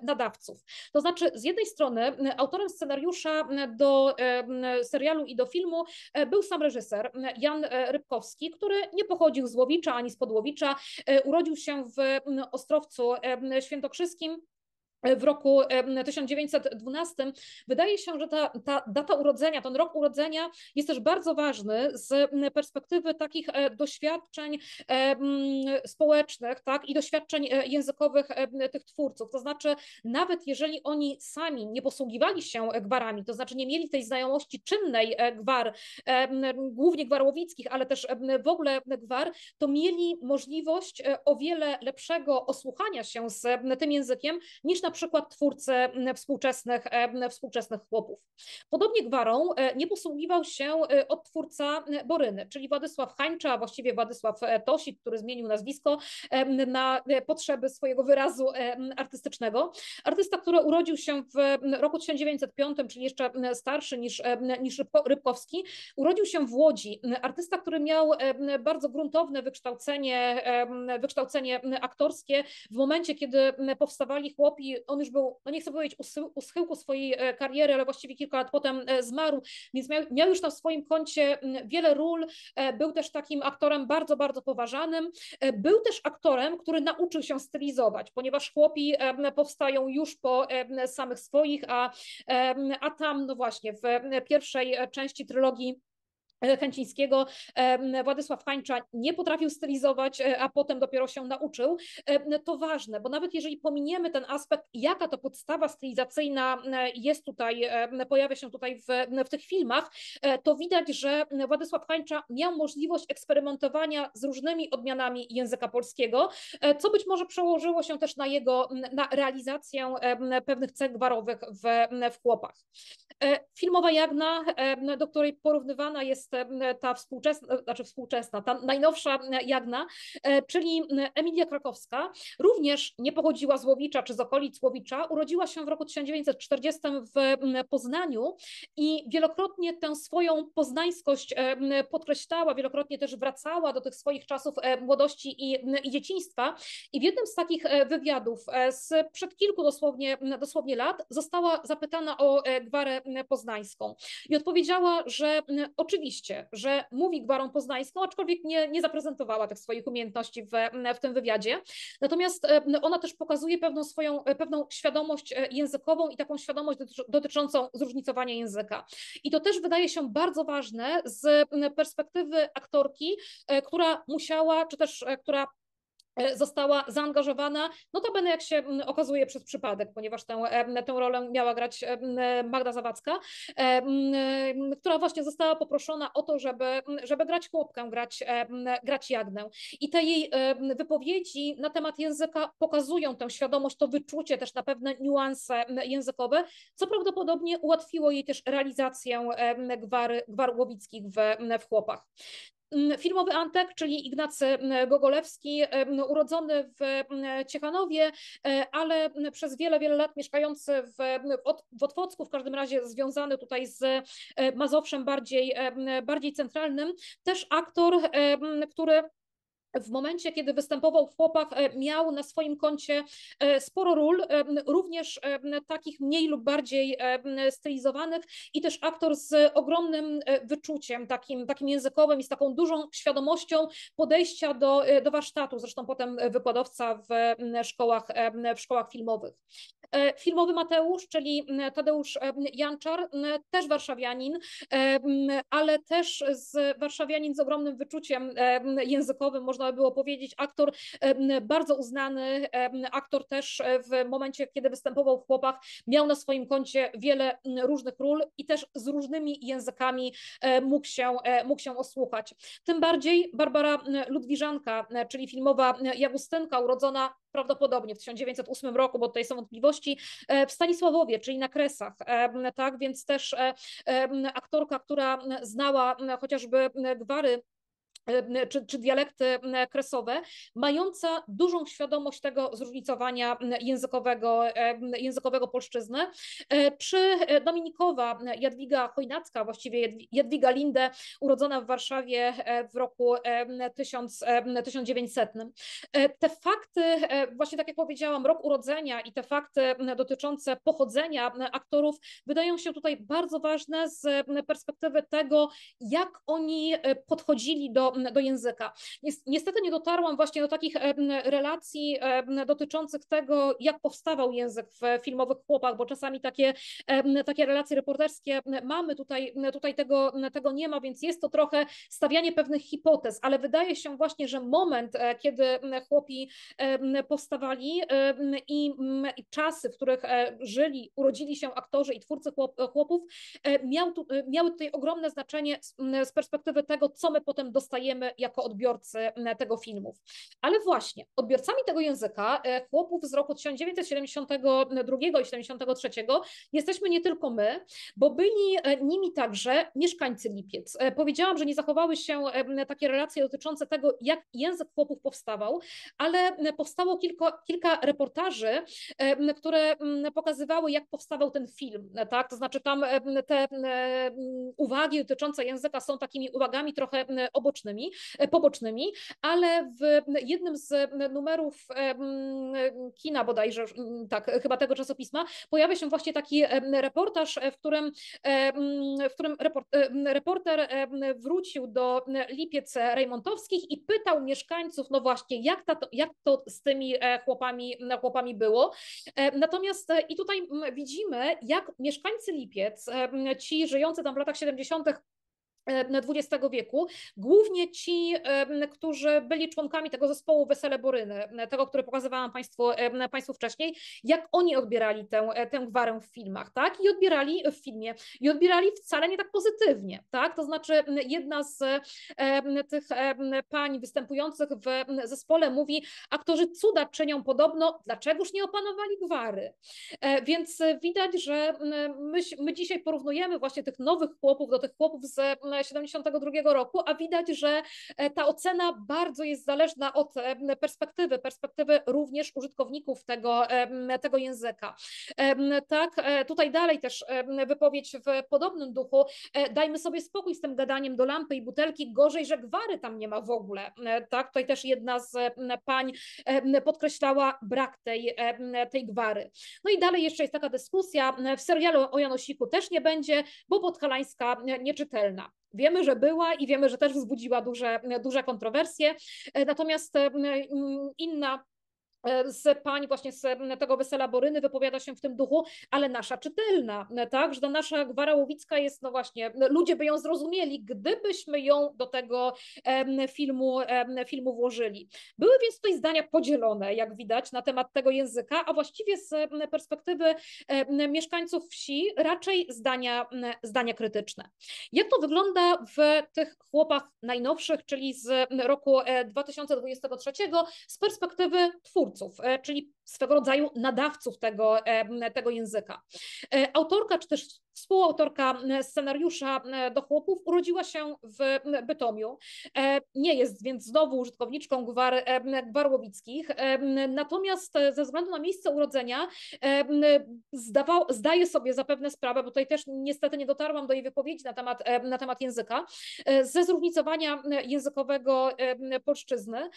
nadawców. To znaczy, z jednej strony autorem scenariusza do serialu do filmu e, był sam reżyser Jan e, Rybkowski, który nie pochodził z Łowicza ani z Podłowicza, e, urodził się w Ostrowcu Świętokrzyskim w roku 1912. Wydaje się, że ta, ta data urodzenia, ten rok urodzenia jest też bardzo ważny z perspektywy takich e, doświadczeń społecznych tak, i doświadczeń e, językowych tych twórców. To znaczy, nawet jeżeli oni sami nie posługiwali się gwarami, to znaczy nie mieli tej znajomości czynnej e, gwar, głównie gwar łowickich, ale też w ogóle gwar, to mieli możliwość o wiele lepszego osłuchania się z tym językiem niż na przykład twórcy współczesnych, współczesnych chłopów. Podobnie gwarą nie posługiwał się odtwórca Boryny, czyli Władysław Hańcza, a właściwie Władysław Tosik, który zmienił nazwisko na potrzeby swojego wyrazu artystycznego. Artysta, który urodził się w roku 1905, czyli jeszcze starszy niż, niż Rybkowski, urodził się w Łodzi. Artysta, który miał bardzo gruntowne wykształcenie, wykształcenie aktorskie. W momencie, kiedy powstawali chłopi, on już był, no nie chcę powiedzieć u schyłku swojej e, kariery, ale właściwie kilka lat potem e, zmarł, więc miał, miał już na swoim koncie wiele ról. E, był też takim aktorem bardzo, bardzo poważanym. Był też aktorem, który nauczył się stylizować, ponieważ chłopi powstają już po samych swoich, a, a tam, no właśnie, w pierwszej części trylogii Chęcińskiego Władysław Hańcza nie potrafił stylizować, e, a potem dopiero się nauczył. To ważne, bo nawet jeżeli pominiemy ten aspekt, jaka to podstawa stylizacyjna jest tutaj, pojawia się tutaj w, w tych filmach, e, to widać, że Władysław Hańcza miał możliwość eksperymentowania z różnymi odmianami języka polskiego, e, co być może przełożyło się też na jego, na realizację pewnych cech gwarowych w, w chłopach. Filmowa Jagna, do której porównywana jest ta współczesna, znaczy współczesna, ta najnowsza Jagna, e, czyli Emilia Krakowska, również nie pochodziła z Łowicza czy z okolic Łowicza, urodziła się w roku 1940 w Poznaniu i wielokrotnie tę swoją poznańskość e, podkreślała, wielokrotnie też wracała do tych swoich czasów e, młodości i, i dzieciństwa. I w jednym z takich wywiadów sprzed kilku dosłownie, dosłownie lat została zapytana o gwarę poznańską i odpowiedziała, że oczywiście że mówi gwarą poznańską, aczkolwiek nie, nie zaprezentowała tych swoich umiejętności w, w tym wywiadzie. Natomiast e, ona też pokazuje pewną swoją, e, pewną świadomość e, językową i taką świadomość dotyczącą zróżnicowania języka. I to też wydaje się bardzo ważne z perspektywy aktorki, która musiała, czy też która została zaangażowana, notabene jak się okazuje przez przypadek, ponieważ tę, tę rolę miała grać Magda Zawadzka, która właśnie została poproszona o to, żeby, żeby grać chłopkę, grać, grać Jagnę. I te jej wypowiedzi na temat języka pokazują tę świadomość, to wyczucie też na pewne niuanse językowe, co prawdopodobnie ułatwiło jej też realizację gwar, gwar łowickich w, w chłopach. Mm, filmowy Antek, czyli Ignacy mm, Gogolewski, mm, urodzony w Ciechanowie, e, ale przez wiele, wiele lat mieszkający w, w Otwocku, w każdym razie związany tutaj z e, Mazowszem bardziej, e, bardziej centralnym. Też aktor, który w momencie, kiedy występował w chłopach, e, miał na swoim koncie e, sporo ról, e, również takich mniej lub bardziej stylizowanych i też aktor z ogromnym wyczuciem takim, takim językowym i z taką dużą świadomością podejścia do, do warsztatu, zresztą potem wykładowca w szkołach, w szkołach filmowych. Filmowy Mateusz, czyli Tadeusz Janczar, też warszawianin, ale też z warszawianin z ogromnym wyczuciem językowym, można można by było powiedzieć, aktor bardzo uznany, aktor też e, w momencie, kiedy występował w chłopach, miał na swoim koncie wiele różnych ról i też z różnymi językami e, mógł się, e, mógł się osłuchać. Tym bardziej Barbara Ludwiżanka, czyli filmowa Jagustynka, urodzona prawdopodobnie w 1908 roku, bo tutaj są wątpliwości, w Stanisławowie, czyli na Kresach, tak, więc też aktorka, która znała chociażby gwary czy, czy dialekty kresowe, mająca dużą świadomość tego zróżnicowania językowego, językowego polszczyzny. Czy Dominikowa Jadwiga Chojnacka, właściwie Jadwiga Linde, urodzona w Warszawie w roku 1900. Te fakty, właśnie tak jak powiedziałam, rok urodzenia i te fakty dotyczące pochodzenia aktorów wydają się tutaj bardzo ważne z perspektywy tego, jak oni podchodzili do do języka. Niestety nie dotarłam właśnie do takich relacji dotyczących tego, jak powstawał język w filmowych chłopach, bo czasami takie, takie relacje reporterskie mamy, tutaj, tutaj tego, tego nie ma, więc jest to trochę stawianie pewnych hipotez, ale wydaje się właśnie, że moment, e, kiedy chłopi powstawali i, czasy, w których e, żyli, urodzili się aktorzy i twórcy chłopów, e, miał tu, miały tutaj ogromne znaczenie z perspektywy tego, co my potem dostajemy jako odbiorcy tego filmu. Ale właśnie, odbiorcami tego języka, chłopów z roku 1972 i 73 jesteśmy nie tylko my, bo byli nimi także mieszkańcy Lipiec. Powiedziałam, że nie zachowały się takie relacje dotyczące tego, jak język chłopów powstawał, ale powstało kilka, kilka reportaży, które pokazywały, jak powstawał ten film. Tak? To znaczy, tam te uwagi dotyczące języka są takimi uwagami trochę obocznymi, e, pobocznymi, ale w jednym z numerów kina bodajże, tak, chyba tego czasopisma, pojawia się właśnie taki reportaż, w którym, w którym reporter wrócił do Lipiec Rejmontowskich i pytał mieszkańców, no właśnie, jak, ta, jak to z tymi e, chłopami, chłopami było. E, natomiast i tutaj widzimy, jak mieszkańcy Lipiec, ci żyjący tam w latach 70., XX wieku, głównie ci, którzy byli członkami tego zespołu Wesele Boryny, tego, który pokazywałam Państwu, państwu wcześniej, jak oni odbierali tę, tę gwarę w filmach, tak? I odbierali w filmie, i odbierali wcale nie tak pozytywnie, tak? To znaczy jedna z tych pań występujących w zespole mówi, aktorzy cuda czynią podobno, dlaczegoż nie opanowali gwary? E, więc widać, że my, my dzisiaj porównujemy właśnie tych nowych chłopów do tych chłopów z 1972 roku, a widać, że e, ta ocena bardzo jest zależna od e, perspektywy, perspektywy również użytkowników tego, e, tego języka. Tak, tutaj dalej też wypowiedź w podobnym duchu, dajmy sobie spokój z tym gadaniem do lampy i butelki, gorzej, że gwary tam nie ma w ogóle. Tak, tutaj też jedna z pań podkreślała brak tej, tej gwary. No i dalej jeszcze jest taka dyskusja, w serialu o Janosiku też nie będzie, bo podhalańska nieczytelna. Wiemy, że była i wiemy, że też wzbudziła duże, duże kontrowersje. Natomiast inna E, z pań właśnie z tego Wesela Boryny wypowiada się w tym duchu, ale nasza czytelna, tak, że ta nasza Gwara Łowicka jest, no właśnie, ludzie by ją zrozumieli, gdybyśmy ją do tego filmu, filmu włożyli. Były więc tutaj zdania podzielone, jak widać, na temat tego języka, a właściwie z perspektywy mieszkańców wsi raczej zdania, zdania krytyczne. Jak to wygląda w tych chłopach najnowszych, czyli z roku 2023 e, z perspektywy twórców? E, czyli swego rodzaju nadawców tego, e, tego języka. E, autorka, czy też współautorka scenariusza do chłopów urodziła się w Bytomiu. Nie jest więc znowu użytkowniczką gwar, gwar łowickich, natomiast ze względu na miejsce urodzenia zdawał, zdaje sobie zapewne sprawę, bo tutaj też niestety nie dotarłam do jej wypowiedzi na temat, na temat języka, ze zróżnicowania językowego polszczyzny.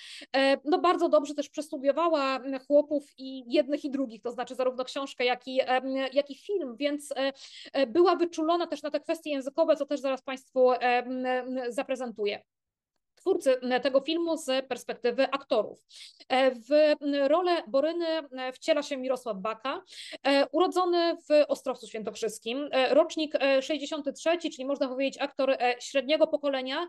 No bardzo dobrze też przestudiowała chłopów i jednych i drugich, to znaczy zarówno książkę, jak i, jak i film, więc e, e, była wyczulona też na te kwestie językowe, co też zaraz Państwu zaprezentuję twórcy tego filmu z perspektywy aktorów. E, w rolę Boryny e, wciela się Mirosław Baka, e, urodzony w Ostrowcu Świętokrzyskim, rocznik 63, czyli można powiedzieć aktor średniego pokolenia,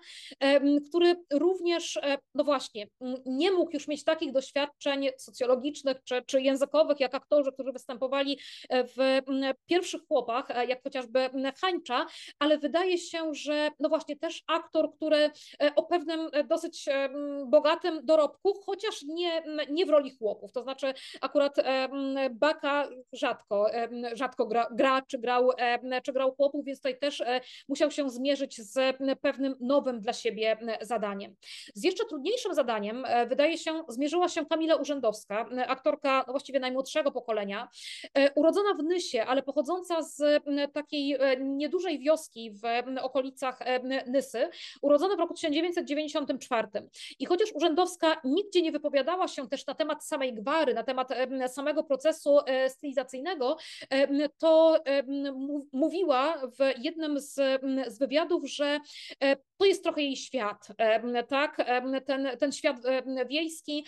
który również, no właśnie, nie mógł już mieć takich doświadczeń socjologicznych czy, czy językowych, jak aktorzy, którzy występowali w pierwszych chłopach, jak chociażby Hańcza, ale wydaje się, że no właśnie też aktor, który o pewnym E, dosyć e, bogatym dorobku, chociaż nie, nie w roli chłopów. To znaczy akurat e, Baka rzadko, rzadko gra, gra, czy, grał, czy grał chłopów, więc tutaj też musiał się zmierzyć z pewnym nowym dla siebie zadaniem. Z jeszcze trudniejszym zadaniem wydaje się zmierzyła się Kamila Urzędowska, aktorka no właściwie najmłodszego pokolenia, urodzona w Nysie, ale pochodząca z takiej niedużej wioski w okolicach Nysy, urodzona w roku 1990 1954. I chociaż Urzędowska nigdzie nie wypowiadała się też na temat samej gwary, na temat samego procesu e, stylizacyjnego, to mówiła w jednym z, z wywiadów, że e, to jest trochę jej świat, tak? Ten, ten świat wiejski.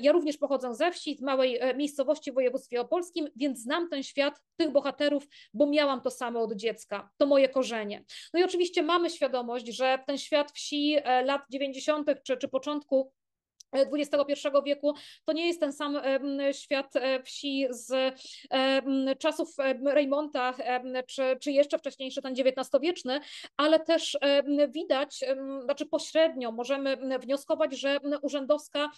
Ja również pochodzę ze wsi, z małej e, miejscowości w województwie opolskim, więc znam ten świat, tych bohaterów, bo miałam to samo od dziecka. To moje korzenie. No i oczywiście mamy świadomość, że ten świat wsi lat 90. czy, czy początku XXI wieku. To nie jest ten sam świat wsi z czasów Reymonta, czy, czy jeszcze wcześniejszy, ten XIX-wieczny, ale też widać, znaczy pośrednio możemy wnioskować, że urzędowska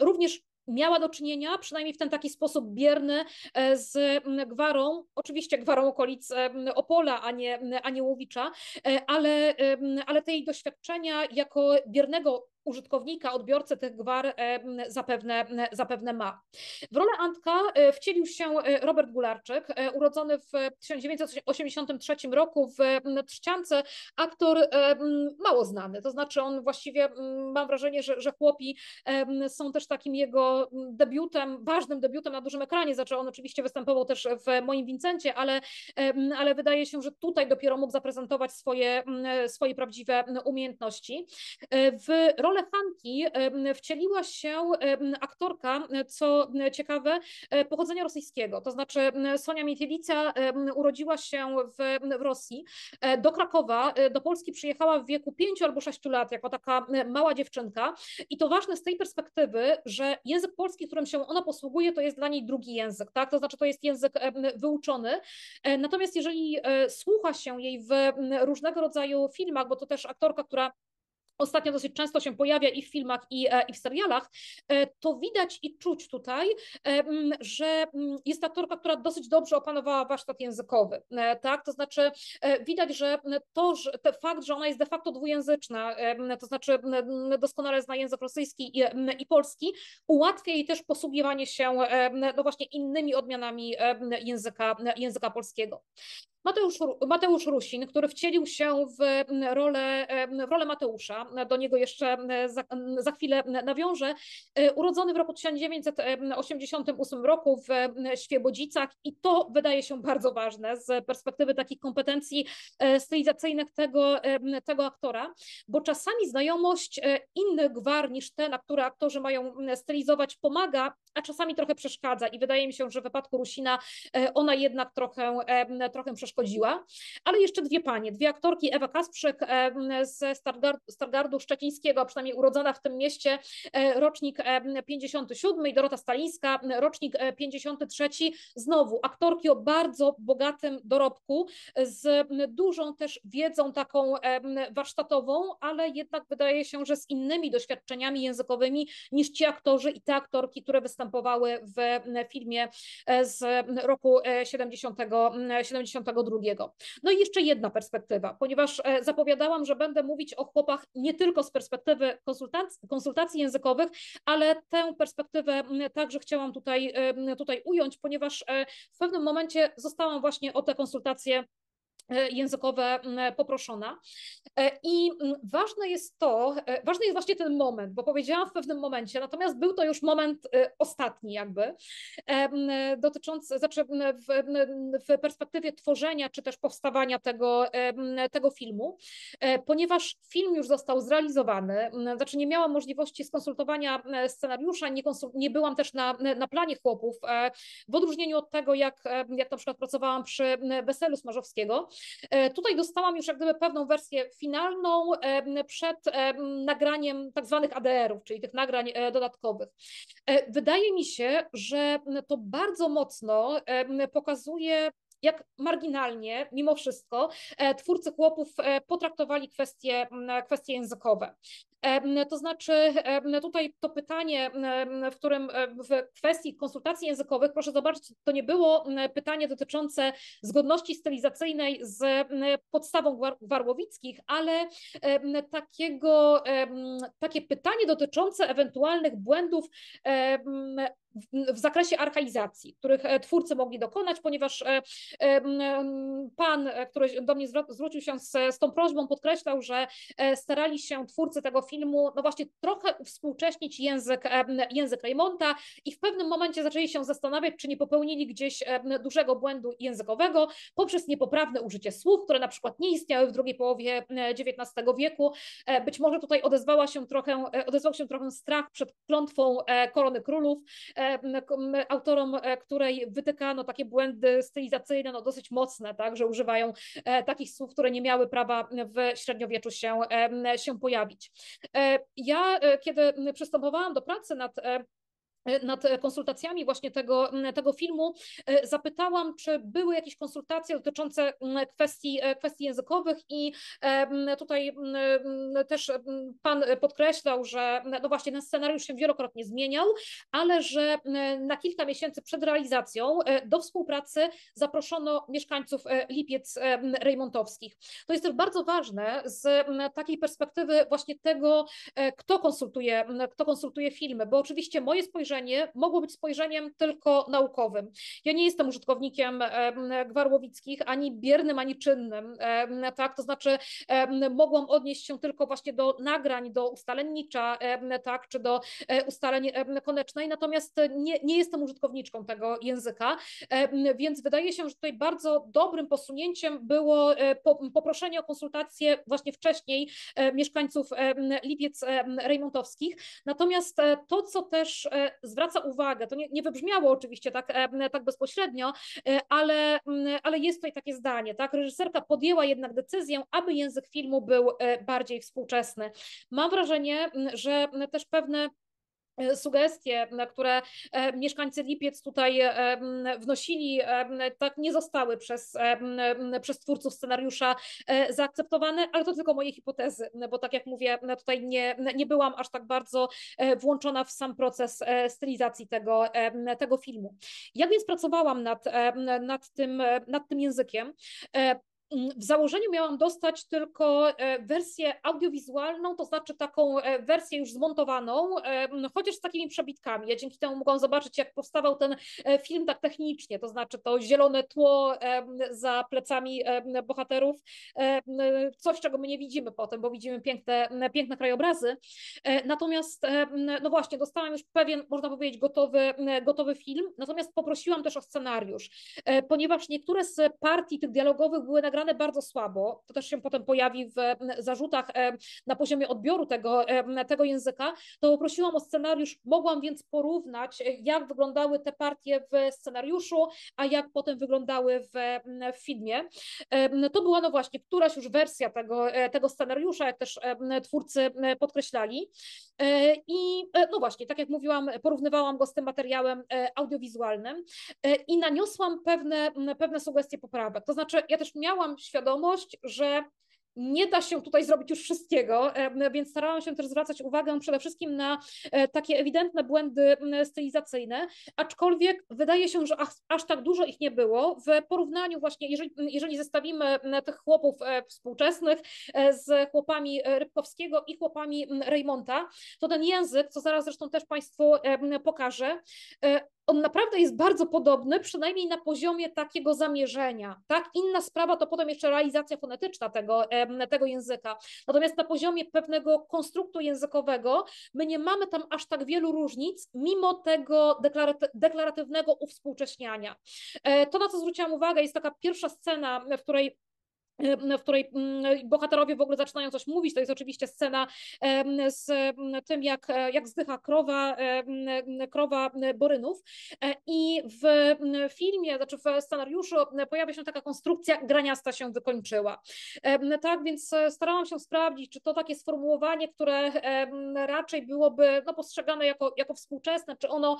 również miała do czynienia, przynajmniej w ten taki sposób bierny, e, z gwarą, oczywiście gwarą okolic Opola, a nie, a nie Łowicza, e, ale, ale tej doświadczenia jako biernego użytkownika, odbiorcę tych gwar zapewne, zapewne ma. W rolę Antka e, wcielił się e, Robert Gularczyk, e, urodzony w 1983 roku w Trzciance, aktor mało znany, to znaczy on właściwie, mam wrażenie, że, że chłopi są też takim jego debiutem, ważnym debiutem na dużym ekranie, zaczął on oczywiście występował też w moim Wincencie, ale, ale wydaje się, że tutaj dopiero mógł zaprezentować swoje, swoje prawdziwe umiejętności. W rolę rolę Hanki wcieliła się aktorka, co ciekawe, e, pochodzenia rosyjskiego. To znaczy Sonia Mietielica urodziła się w, w Rosji. E, do Krakowa, e, do Polski przyjechała w wieku 5 albo 6 lat, jako taka mała dziewczynka. I to ważne z tej perspektywy, że język polski, którym się ona posługuje, to jest dla niej drugi język, tak? To znaczy to jest język wyuczony. Natomiast jeżeli słucha się jej w różnego rodzaju filmach, bo to też aktorka, która ostatnio dosyć często się pojawia i w filmach, i, e, i w serialach, e, to widać i czuć tutaj, e, że jest aktorka, która dosyć dobrze opanowała warsztat językowy, tak, to znaczy widać, że to, że fakt, że ona jest de facto dwujęzyczna, to znaczy doskonale zna język rosyjski i, i polski, ułatwia jej też posługiwanie się no właśnie innymi odmianami języka, języka polskiego. Mateusz, Mateusz Rusin, który wcielił się w rolę, w rolę Mateusza, do niego jeszcze za, za chwilę nawiążę, urodzony w roku 1988 roku w Świebodzicach i to wydaje się bardzo ważne z perspektywy takich kompetencji e, stylizacyjnych tego, tego aktora, bo czasami znajomość e, innych gwar niż te, na które aktorzy mają stylizować pomaga, a czasami trochę przeszkadza. I wydaje mi się, że w wypadku Rusina e, ona jednak trochę, trochę przeszkadza szkodziła, ale jeszcze dwie panie, dwie aktorki, Ewa Kasprzyk ze Stargardu Szczecińskiego, a przynajmniej urodzona w tym mieście, e, rocznik 57 i Dorota Stalińska, rocznik 53, e, znowu aktorki o bardzo bogatym dorobku, z dużą też wiedzą taką warsztatową, ale jednak wydaje się, że z innymi doświadczeniami językowymi niż ci aktorzy i te aktorki, które występowały w filmie e, z roku 70, 72 drugiego. No i jeszcze jedna perspektywa, ponieważ e, zapowiadałam, że będę mówić o chłopach nie tylko z perspektywy konsultacji, konsultacji językowych, ale tę perspektywę także chciałam tutaj, tutaj ująć, ponieważ e, w pewnym momencie zostałam właśnie o te konsultacje językowe poproszona. E, I ważne jest to, e, ważny jest właśnie ten moment, bo powiedziałam w pewnym momencie, natomiast był to już moment ostatni jakby, dotyczący, znaczy w, w perspektywie tworzenia czy też powstawania tego, tego filmu, ponieważ film już został zrealizowany, znaczy nie miałam możliwości skonsultowania scenariusza, nie, nie byłam też na, na planie chłopów, w odróżnieniu od tego, jak, jak na przykład pracowałam przy Weselu Smarzowskiego, E, tutaj dostałam już jak gdyby pewną wersję finalną przed nagraniem tak zwanych ADR-ów, czyli tych nagrań e, dodatkowych. E, wydaje mi się, że to bardzo mocno pokazuje jak marginalnie, mimo wszystko, twórcy chłopów potraktowali kwestie, kwestie językowe. To znaczy, tutaj to pytanie, w którym w kwestii konsultacji językowych, proszę zobaczyć, to nie było pytanie dotyczące zgodności stylizacyjnej z podstawą warłowickich, ale takiego, takie pytanie dotyczące ewentualnych błędów w zakresie archaizacji, których e, twórcy mogli dokonać, ponieważ e, pan, e, który do mnie zwrócił się z, z tą prośbą, podkreślał, że starali się twórcy tego filmu, no właśnie trochę współcześnić język, język Raymonta i w pewnym momencie zaczęli się zastanawiać, czy nie popełnili gdzieś dużego błędu językowego poprzez niepoprawne użycie słów, które na przykład nie istniały w drugiej połowie XIX wieku. Być może tutaj odezwała się trochę, odezwał się trochę strach przed klątwą korony królów, autorom e, której wytykano takie błędy stylizacyjne, no dosyć mocne, tak, że używają e, takich słów, które nie miały prawa w średniowieczu się, się pojawić. Ja, kiedy przystępowałam do pracy nad nad konsultacjami właśnie tego, tego filmu zapytałam, czy były jakieś konsultacje dotyczące kwestii, kwestii językowych i tutaj też pan podkreślał, że no właśnie ten scenariusz się wielokrotnie zmieniał, ale że na kilka miesięcy przed realizacją do współpracy zaproszono mieszkańców Lipiec Rejmontowskich. To jest też bardzo ważne z takiej perspektywy właśnie tego, kto konsultuje, kto konsultuje filmy, bo oczywiście moje spojrzenie spojrzenie mogło być spojrzeniem tylko naukowym. Ja nie jestem użytkownikiem gwarłowickich, ani biernym, ani czynnym, tak, to znaczy mogłam odnieść się tylko właśnie do nagrań, do ustaleń Nicza, tak, czy do e, ustaleń Konecznej, natomiast nie, nie jestem użytkowniczką tego języka, więc wydaje się, że tutaj bardzo dobrym posunięciem było e, poproszenie o konsultację właśnie wcześniej e, mieszkańców Lipiec Rejmontowskich, natomiast to, co też zwraca uwagę, to nie, nie wybrzmiało oczywiście tak, tak bezpośrednio, e, ale, mm, ale jest tutaj takie zdanie, tak, reżyserka podjęła jednak decyzję, aby język filmu był e, bardziej współczesny. Mam wrażenie, że też pewne sugestie, na które e, mieszkańcy Lipiec tutaj e, wnosili, tak nie zostały przez, przez twórców scenariusza zaakceptowane, ale to tylko moje hipotezy, bo tak jak mówię, tutaj nie, nie byłam aż tak bardzo włączona w sam proces stylizacji tego, tego filmu. Jak więc pracowałam nad, nad, tym, nad tym językiem? Mm, w założeniu miałam dostać tylko e, wersję audiowizualną, to znaczy taką e, wersję już zmontowaną, e, chociaż z takimi przebitkami. Ja dzięki temu mogłam zobaczyć, jak powstawał ten film tak technicznie, to znaczy to zielone tło za plecami bohaterów, coś, czego my nie widzimy potem, bo widzimy piękne, piękne krajobrazy. Natomiast, no właśnie, dostałam już pewien, można powiedzieć, gotowy, gotowy film, natomiast poprosiłam też o scenariusz, ponieważ niektóre z partii tych dialogowych były nagrane nagrane bardzo słabo, to też się potem pojawi w zarzutach na poziomie odbioru tego, tego języka, to poprosiłam o scenariusz, mogłam więc porównać, jak wyglądały te partie w scenariuszu, a jak potem wyglądały w, w filmie. To była no właśnie któraś już wersja tego, e, tego scenariusza, jak też twórcy podkreślali. E, I e, no właśnie, tak jak mówiłam, porównywałam go z tym materiałem audiowizualnym i naniosłam pewne, pewne sugestie poprawek. To znaczy, ja też miałam świadomość, że nie da się tutaj zrobić już wszystkiego, e, więc starałam się też zwracać uwagę przede wszystkim na e, takie ewidentne błędy stylizacyjne, aczkolwiek wydaje się, że aż, tak dużo ich nie było w porównaniu właśnie, jeżeli, jeżeli zestawimy tych chłopów e, współczesnych z chłopami Rybkowskiego i chłopami Reymonta, to ten język, co zaraz zresztą też Państwu pokażę, on naprawdę jest bardzo podobny, przynajmniej na poziomie takiego zamierzenia. Tak? Inna sprawa to potem jeszcze realizacja fonetyczna tego, tego języka. Natomiast na poziomie pewnego konstruktu językowego my nie mamy tam aż tak wielu różnic, mimo tego deklaratywnego uwspółcześniania. E, to, na co zwróciłam uwagę, jest taka pierwsza scena, w której w której mm, bohaterowie w ogóle zaczynają coś mówić. To jest oczywiście scena z tym, jak, jak zdycha krowa, krowa Borynów. E, I w filmie, znaczy w scenariuszu pojawia się taka konstrukcja, graniasta się wykończyła. Tak więc starałam się sprawdzić, czy to takie sformułowanie, które raczej byłoby no, postrzegane jako, jako współczesne, czy ono,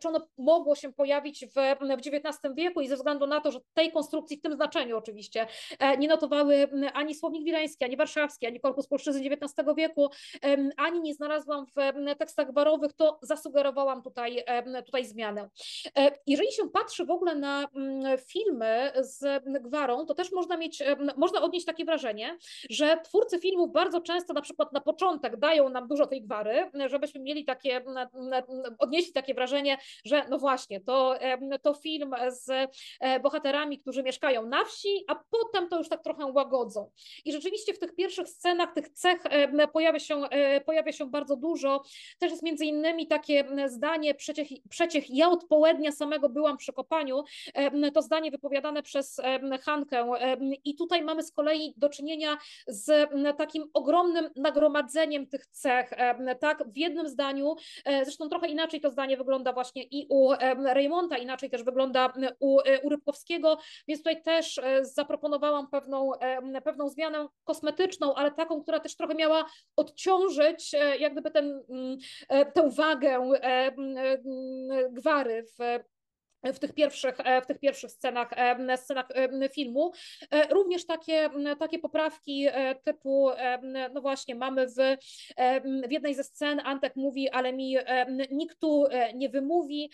czy ono mogło się pojawić w, w XIX wieku i ze względu na to, że tej konstrukcji, w tym znaczeniu oczywiście, nie notowały ani Słownik Wileński, ani Warszawski, ani Korpus Polszczyzny XIX wieku, ani nie znalazłam w tekstach barowych, to zasugerowałam tutaj, tutaj zmianę. E, jeżeli się patrzy w ogóle na filmy z gwarą, to też można mieć, można odnieść takie wrażenie, że twórcy filmów bardzo często na przykład na początek dają nam dużo tej gwary, żebyśmy mieli takie, odnieśli takie wrażenie, że no właśnie, to, to film z e, bohaterami, którzy mieszkają na wsi, a potem to już tak trochę łagodzą. I rzeczywiście w tych pierwszych scenach tych cech e, pojawia się, e, pojawia się bardzo dużo. Też jest między innymi takie zdanie, przeciech, przeciech ja od południa samego byłam przy kopaniu, e, to zdanie wypowiadane przez Hankę i tutaj mamy z kolei do czynienia z takim ogromnym nagromadzeniem tych cech, tak, w jednym zdaniu, zresztą trochę inaczej to zdanie wygląda właśnie i u Reymonta, inaczej też wygląda u, u Rybkowskiego, więc tutaj też zaproponowałam pewną, pewną zmianę kosmetyczną, ale taką, która też trochę miała odciążyć jak gdyby ten, mm, tę wagę gwary w w tych pierwszych, e, w tych pierwszych scenach, e, scenach e, filmu. Również takie, takie poprawki typu, no właśnie, mamy w, w jednej ze scen Antek mówi, ale mi nikt tu nie wymówi.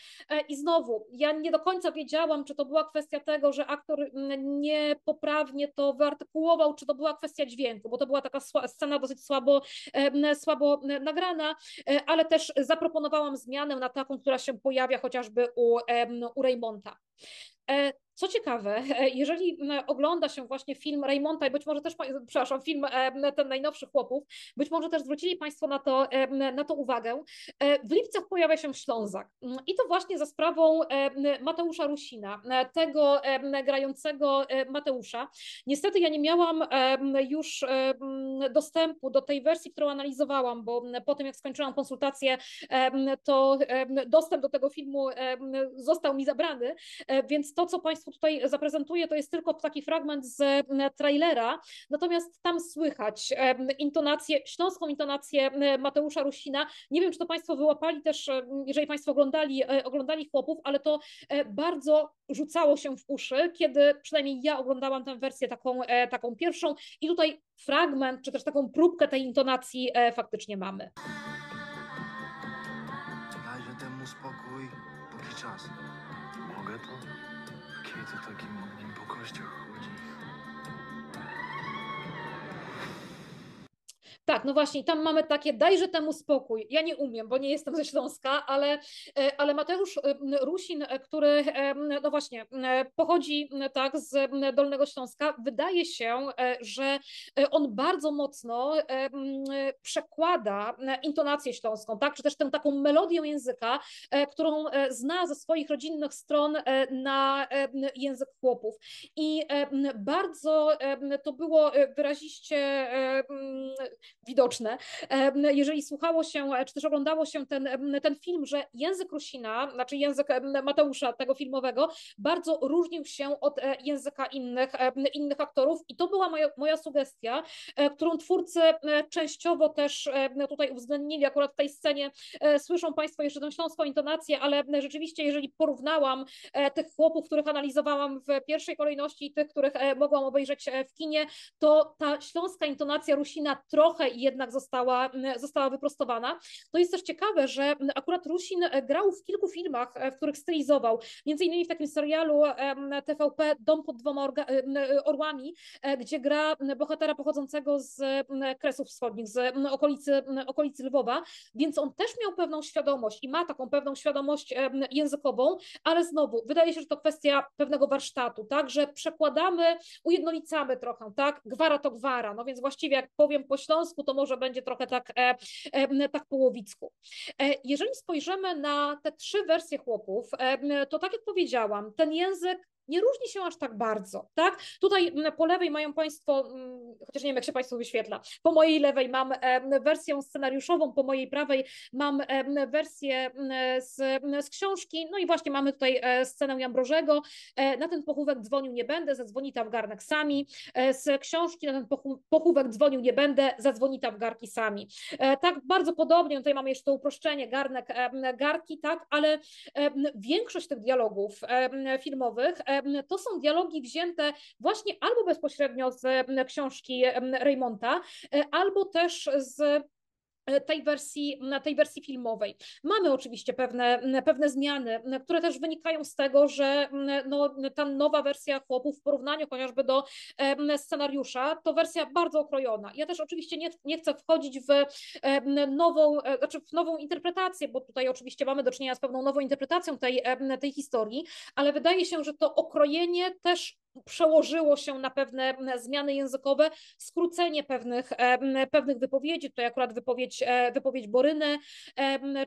I znowu, ja nie do końca wiedziałam, czy to była kwestia tego, że aktor niepoprawnie to wyartykułował, czy to była kwestia dźwięku, bo to była taka scena dosyć słabo, słabo nagrana, ale też zaproponowałam zmianę na taką, która się pojawia chociażby u, u Raymonta. E, co ciekawe, jeżeli ogląda się właśnie film Raymonta i być może też, przepraszam, film e, ten najnowszy Chłopów, być może też zwrócili Państwo na to, e, na to uwagę, w Lipcach pojawia się Ślązak. I to właśnie za sprawą Mateusza Rusina, tego grającego Mateusza. Niestety ja nie miałam już dostępu do tej wersji, którą analizowałam, bo po tym jak skończyłam konsultację, to dostęp do tego filmu został mi zabrany, więc to, co Państwu tutaj zaprezentuję, to jest tylko taki fragment z trailera, natomiast tam słychać intonację, śląską intonację Mateusza Rusina. Nie wiem, czy to Państwo wyłapali też, jeżeli Państwo oglądali, e, oglądali chłopów, ale to e, bardzo rzucało się w uszy, kiedy przynajmniej ja oglądałam tę wersję taką, e, taką pierwszą i tutaj fragment, czy też taką próbkę tej intonacji faktycznie mamy. Dajże temu spokój, póki czas. Mogę to? Kiedy takim ogniem po kościach chodzi? Tak, no właśnie, tam mamy takie, dajże temu spokój. Ja nie umiem, bo nie jestem ze Śląska, ale, e, ale Mateusz e, Rusin, e, który, no właśnie, pochodzi tak z Dolnego Śląska, wydaje się, że on bardzo mocno przekłada intonację śląską, tak, czy też tę taką melodię języka, którą zna ze swoich rodzinnych stron na język chłopów. I bardzo to było wyraziście widoczne. Jeżeli słuchało się, czy też oglądało się ten, ten film, że język Rusina, znaczy język Mateusza tego filmowego, bardzo różnił się od e, języka innych, innych aktorów i to była moja, moja sugestia, e, którą twórcy e, częściowo też tutaj uwzględnili, akurat w tej scenie słyszą Państwo jeszcze tę śląską intonację, ale rzeczywiście jeżeli porównałam tych chłopów, których analizowałam w pierwszej kolejności i tych, których mogłam obejrzeć w kinie, to ta śląska intonacja Rusina trochę jednak została, została wyprostowana. To jest też ciekawe, że akurat Rusin grał w kilku filmach, e, w których stylizował, między innymi w takim serialu TVP Dom pod dwoma orłami, e, gdzie gra bohatera pochodzącego z Kresów Wschodnich, z okolicy, okolicy Lwowa, więc on też miał pewną świadomość i ma taką pewną świadomość językową, ale znowu, wydaje się, że to kwestia pewnego warsztatu, tak, że przekładamy, ujednolicamy trochę, tak, gwara to gwara, no więc właściwie jak powiem po śląsku, to może będzie trochę tak, e, e, tak połowicku. E, jeżeli spojrzymy na te trzy wersje chłopów, to tak jak powiedziałam, ten język nie różni się aż tak bardzo, tak? Tutaj po lewej mają Państwo, chociaż nie wiem, jak się Państwu wyświetla, po mojej lewej mam wersję scenariuszową, po mojej prawej mam wersję z, z książki, no i właśnie mamy tutaj scenę Jambrożego, na ten pochówek dzwonił nie będę, zadzwoni tam garnek sami, z książki na ten pochówek dzwonił nie będę, zadzwoni tam garki sami. Tak, bardzo podobnie, tutaj mamy jeszcze to uproszczenie, garnek, garki, tak, ale większość tych dialogów filmowych to są dialogi wzięte właśnie albo bezpośrednio z książki Raymonta, e, albo też z tej wersji, tej wersji filmowej. Mamy oczywiście pewne, pewne zmiany, które też wynikają z tego, że no, ta nowa wersja chłopów w porównaniu chociażby do scenariusza, to wersja bardzo okrojona. Ja też oczywiście nie, nie chcę wchodzić w nową, e, znaczy w nową interpretację, bo tutaj oczywiście mamy do czynienia z pewną nową interpretacją tej, tej historii, ale wydaje się, że to okrojenie też przełożyło się na pewne zmiany językowe, skrócenie pewnych, pewnych wypowiedzi, tutaj akurat wypowiedź, e, wypowiedź Boryny,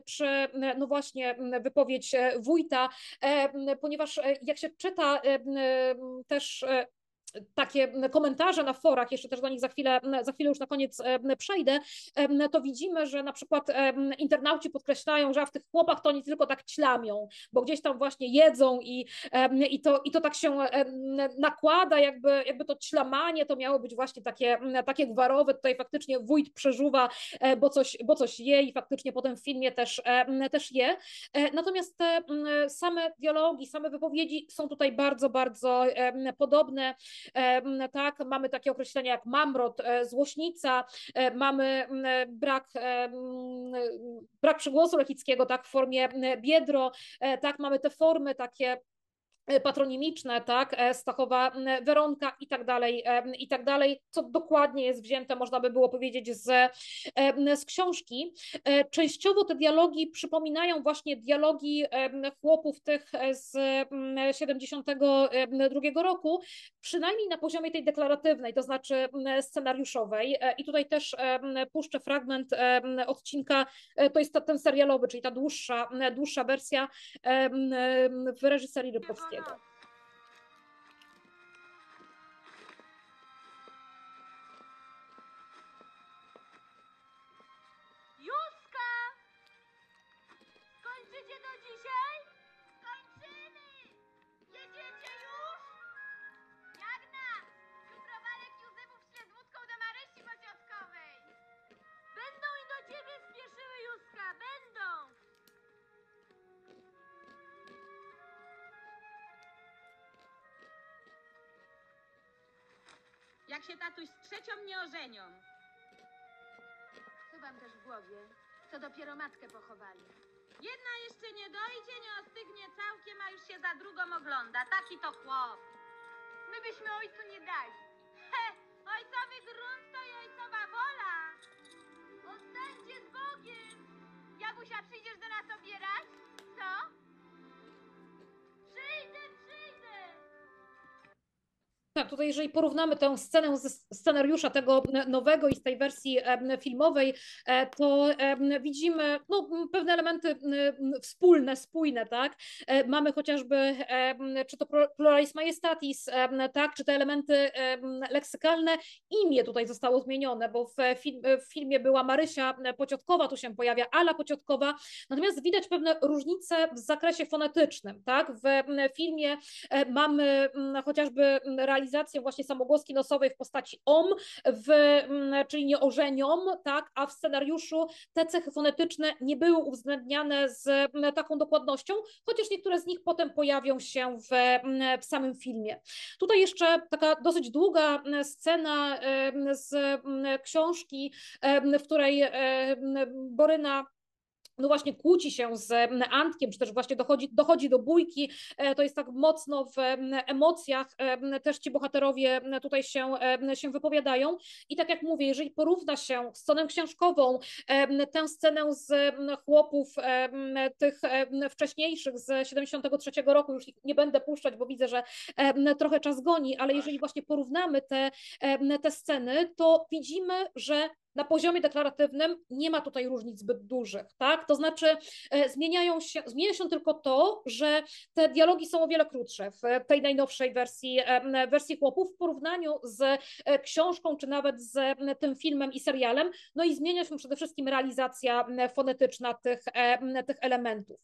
czy no właśnie wypowiedź e, wójta, ponieważ e, jak się czyta też takie komentarze na forach, jeszcze też do nich za chwilę, za chwilę już na koniec przejdę, to widzimy, że na przykład internauci podkreślają, że w tych chłopach to oni tylko tak ćlamią, bo gdzieś tam właśnie jedzą i, i, to, i to tak się nakłada, jakby, jakby to ćlamanie to miało być właśnie takie, takie gwarowe, tutaj faktycznie wójt przeżuwa, e, bo coś, bo coś je i faktycznie potem w filmie też, też je. E, natomiast te same dialogi, same wypowiedzi są tutaj bardzo, bardzo podobne tak, mamy takie określenia jak mamrot, e, złośnica, e, mamy brak, brak przygłosu lechickiego, tak, w formie biedro, e, tak, mamy te formy takie E, patronimiczne, tak, e, Stachowa Weronka i tak dalej, e, i tak dalej, co dokładnie jest wzięte, można by było powiedzieć, z, z książki. Częściowo te dialogi przypominają właśnie dialogi chłopów tych z 72 roku, przynajmniej na poziomie tej deklaratywnej, to znaczy scenariuszowej. I tutaj też puszczę fragment odcinka, to jest ten serialowy, czyli ta dłuższa, dłuższa wersja w reżyserii Rybkowskiego. table. Jak się tatuś z trzecią nie ożenią. Co wam też w głowie? To dopiero matkę pochowali. Jedna jeszcze nie dojdzie, nie ostygnie całkiem, a już się za drugą ogląda. Taki to chłop. My byśmy ojcu nie dali. He, ojcowy grunt to i ojcowa wola. Ostańcie z Bogiem! Jagusia, przyjdziesz do nas obierać? Co? Tak, tutaj jeżeli porównamy tę scenę ze scenariusza tego nowego i z tej wersji filmowej, e, to widzimy no, pewne elementy wspólne, spójne, tak? E, mamy chociażby, czy to pluralis majestatis, tak? Czy te elementy leksykalne, imię tutaj zostało zmienione, bo w, film, w filmie była Marysia Pociotkowa, tu się pojawia Ala Pociotkowa, natomiast widać pewne różnice w zakresie fonetycznym, tak? W filmie e, mamy chociażby realizację realizację właśnie samogłoski nosowej w postaci om, w, mm, czyli nie tak, a w scenariuszu te cechy fonetyczne nie były uwzględniane z mm, taką dokładnością, chociaż niektóre z nich potem pojawią się w, mm, w samym filmie. Tutaj jeszcze taka dosyć długa scena z książki, w której Boryna no właśnie kłóci się z Antkiem, czy też właśnie dochodzi, dochodzi do bójki, e, to jest tak mocno w emocjach, też ci bohaterowie tutaj się, się wypowiadają. I tak jak mówię, jeżeli porówna się scenę książkową, tę scenę z chłopów tych wcześniejszych z 73 roku, już nie będę puszczać, bo widzę, że trochę czas goni, ale jeżeli właśnie porównamy te, te sceny, to widzimy, że na poziomie deklaratywnym nie ma tutaj różnic zbyt dużych, tak? To znaczy e, zmieniają się, zmienia się tylko to, że te dialogi są o wiele krótsze w tej najnowszej wersji, e, wersji chłopów w porównaniu z e, książką, czy nawet z tym filmem i serialem, no i zmienia się przede wszystkim realizacja fonetyczna tych, tych elementów.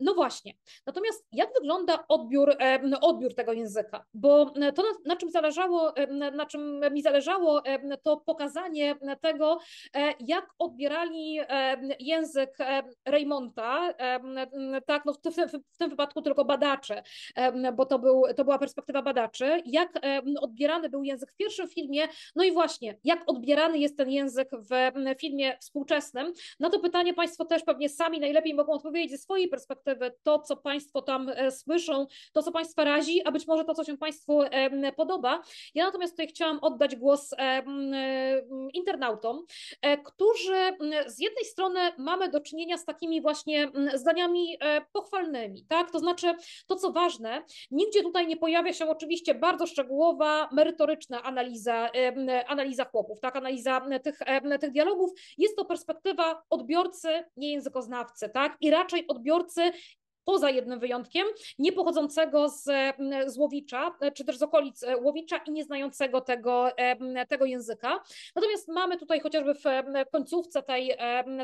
No właśnie, natomiast jak wygląda odbiór, odbiór tego języka? Bo to, na czym zależało, na czym mi zależało, to pokazanie tego, e, jak odbierali e, język e, Raymonta, tak, no w, tym, w tym wypadku tylko badacze, bo to, był, to była perspektywa badaczy, jak odbierany był język w pierwszym filmie, no i właśnie, jak odbierany jest ten język w filmie współczesnym. Na to pytanie Państwo też pewnie sami najlepiej mogą odpowiedzieć ze swojej perspektywy, to co Państwo tam słyszą, to co Państwa razi, a być może to, co się Państwu podoba. Ja natomiast tutaj chciałam oddać głos internautom, e, którzy z jednej strony mamy do czynienia z takimi właśnie zdaniami e, pochwalnymi, tak? To znaczy, to co ważne, nigdzie tutaj nie pojawia się oczywiście bardzo szczegółowa, merytoryczna analiza, analiza chłopów, tak? Analiza tych, tych dialogów. Jest to perspektywa odbiorcy, nie językoznawcy, tak? I raczej odbiorcy poza jednym wyjątkiem, nie pochodzącego z, z Łowicza, czy też z okolic Łowicza i nie znającego tego, tego języka. Natomiast mamy tutaj chociażby w końcówce tej,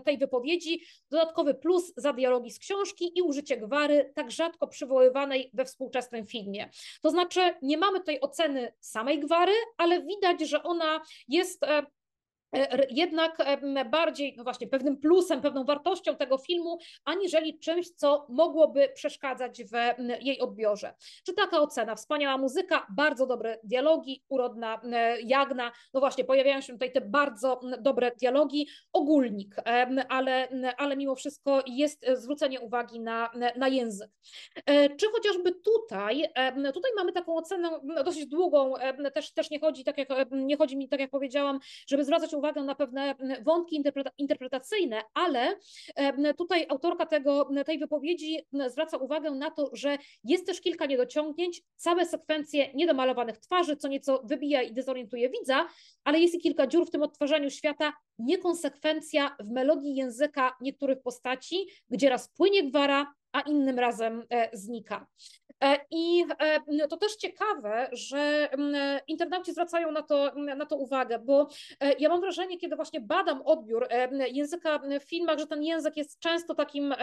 tej wypowiedzi dodatkowy plus za dialogi z książki i użycie gwary, tak rzadko przywoływanej we współczesnym filmie. To znaczy, nie mamy tutaj oceny samej gwary, ale widać, że ona jest E, jednak bardziej, no właśnie, pewnym plusem, pewną wartością tego filmu, aniżeli czymś, co mogłoby przeszkadzać w jej odbiorze. Czy taka ocena? Wspaniała muzyka, bardzo dobre dialogi, urodna Jagna, no właśnie, pojawiają się tutaj te bardzo dobre dialogi, ogólnik, ale, ale mimo wszystko jest zwrócenie uwagi na, na język. E, czy chociażby tutaj, tutaj mamy taką ocenę dosyć długą, też, też nie chodzi, tak jak, nie chodzi mi, tak jak powiedziałam, żeby zwracać uwagę na pewne wątki interpretacyjne, ale tutaj autorka tego, tej wypowiedzi zwraca uwagę na to, że jest też kilka niedociągnięć, całe sekwencje niedomalowanych twarzy, co nieco wybija i dezorientuje widza, ale jest i kilka dziur w tym odtwarzaniu świata, niekonsekwencja w melodii języka niektórych postaci, gdzie raz płynie gwara, a innym razem e, znika. E, I e, to też ciekawe, że internauci zwracają na to, na to uwagę, bo ja mam wrażenie, kiedy właśnie badam odbiór języka w filmach, że ten język jest często takim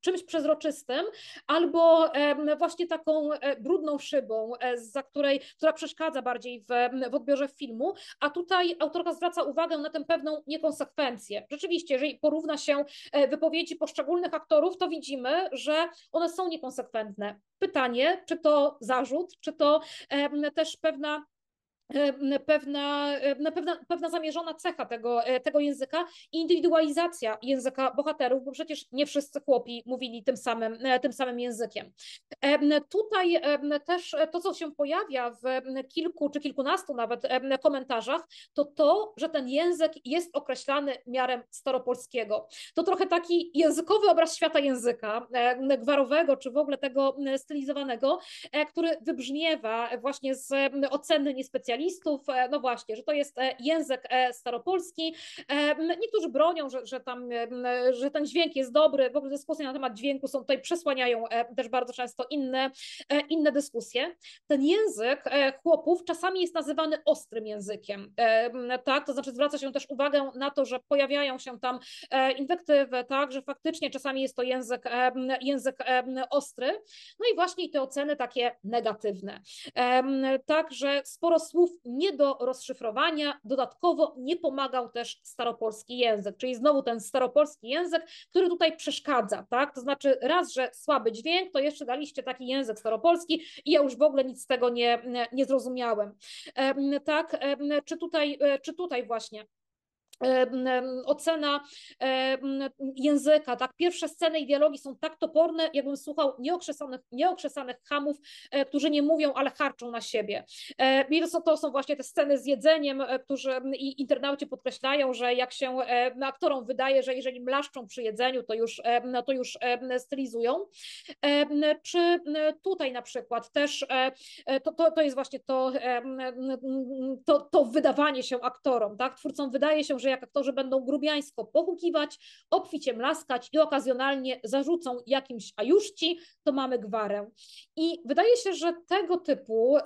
czymś przezroczystym, albo właśnie taką brudną szybą, za której, która przeszkadza bardziej w, w odbiorze filmu, a tutaj autorka zwraca uwagę na tę pewną niekonsekwencję. Rzeczywiście, jeżeli porówna się wypowiedzi poszczególnych aktorów, to widzimy, że one są niekonsekwentne. Pytanie, czy to zarzut, czy to też pewna pewna, pewna, pewna zamierzona cecha tego, e, tego języka indywidualizacja języka bohaterów, bo przecież nie wszyscy chłopi mówili tym samym, e, tym samym językiem. Tutaj też to, co się pojawia w kilku czy kilkunastu nawet komentarzach, to to, że ten język jest określany miarem staropolskiego. To trochę taki językowy obraz świata języka, gwarowego, czy w ogóle tego stylizowanego, e, który wybrzmiewa właśnie z oceny niespecjalistów, specjalistów, e, no właśnie, że to jest e, język e, staropolski. Niektórzy bronią, że, że, tam, że ten dźwięk jest dobry, w ogóle dyskusje na temat dźwięku są tutaj przesłaniają też bardzo często inne, inne dyskusje. Ten język chłopów czasami jest nazywany ostrym językiem, tak, to znaczy zwraca się też uwagę na to, że pojawiają się tam inwektywy, tak, że faktycznie czasami jest to język, język ostry, no i właśnie te oceny takie negatywne. Także sporo słów nie do rozszyfrowania. Dodatkowo nie pomagał też staropolski język, czyli znowu ten staropolski język, który tutaj przeszkadza, tak? To znaczy raz, że słaby dźwięk, to jeszcze daliście taki język staropolski i ja już w ogóle nic z tego nie, nie zrozumiałem. Tak, czy tutaj, e, czy tutaj właśnie ocena języka, tak, pierwsze sceny i dialogi są tak toporne, jakbym słuchał nieokrzesanych, nieokrzesanych hamów, e, którzy nie mówią, ale harczą na siebie. E, I to są, to są właśnie te sceny z jedzeniem, e, którzy i internauci podkreślają, że jak się aktorom wydaje, że jeżeli mlaszczą przy jedzeniu, to już, to już stylizują. Czy tutaj na przykład też to, to, to jest właśnie to, to, to wydawanie się aktorom, tak? Twórcom wydaje się, że jak aktorzy będą grubiańsko pochukiwać, obficie mlaskać i okazjonalnie zarzucą jakimś ajuszci, to mamy gwarę. I wydaje się, że tego typu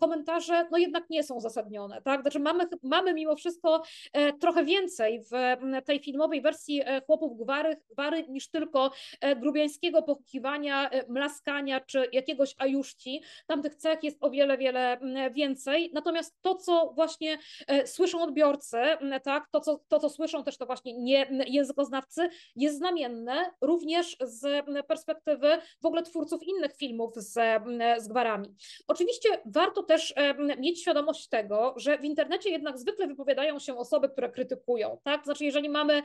komentarze no jednak nie są zasadnione. Tak? Znaczy mamy, mamy mimo wszystko e, trochę więcej w tej filmowej wersji e, Chłopów Gwary, gwary niż tylko e, grubiańskiego pochukiwania, mlaskania czy jakiegoś ajuszci. Tam tych cech jest o wiele, wiele więcej. Natomiast to, co właśnie słyszą odbiorcy, tak, to co, to, co słyszą też to właśnie nie językoznawcy, jest znamienne również z perspektywy w ogóle twórców innych filmów z, z gwarami. Oczywiście warto też mieć świadomość tego, że w internecie jednak zwykle wypowiadają się osoby, które krytykują, tak? Znaczy, jeżeli mamy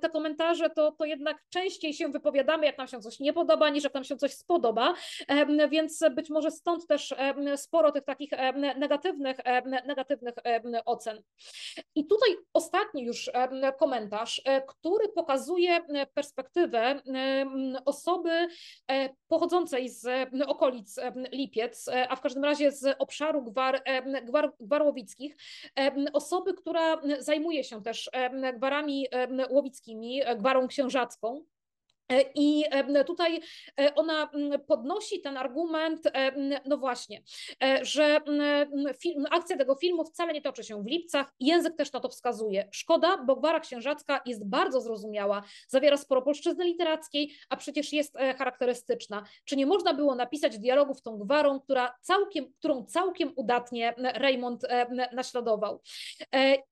te komentarze, to, to jednak częściej się wypowiadamy, jak nam się coś nie podoba, niż jak nam się coś spodoba, więc być może stąd też sporo tych takich negatywnych, negatywnych ocen. I tutaj ostatni już komentarz, e, który pokazuje e, perspektywę osoby e, pochodzącej z okolic Lipiec, a w każdym razie z obszaru gwar, gwar, osoby, która zajmuje się też gwarami łowickimi, gwarą księżacką. I tutaj ona podnosi ten argument, no właśnie, że film, akcja tego filmu wcale nie toczy się w lipcach, język też na to wskazuje. Szkoda, bo Gwara Księżacka jest bardzo zrozumiała, zawiera sporo polszczyzny literackiej, a przecież jest charakterystyczna. Czy nie można było napisać dialogów tą Gwarą, która całkiem, którą całkiem udatnie Raymond naśladował?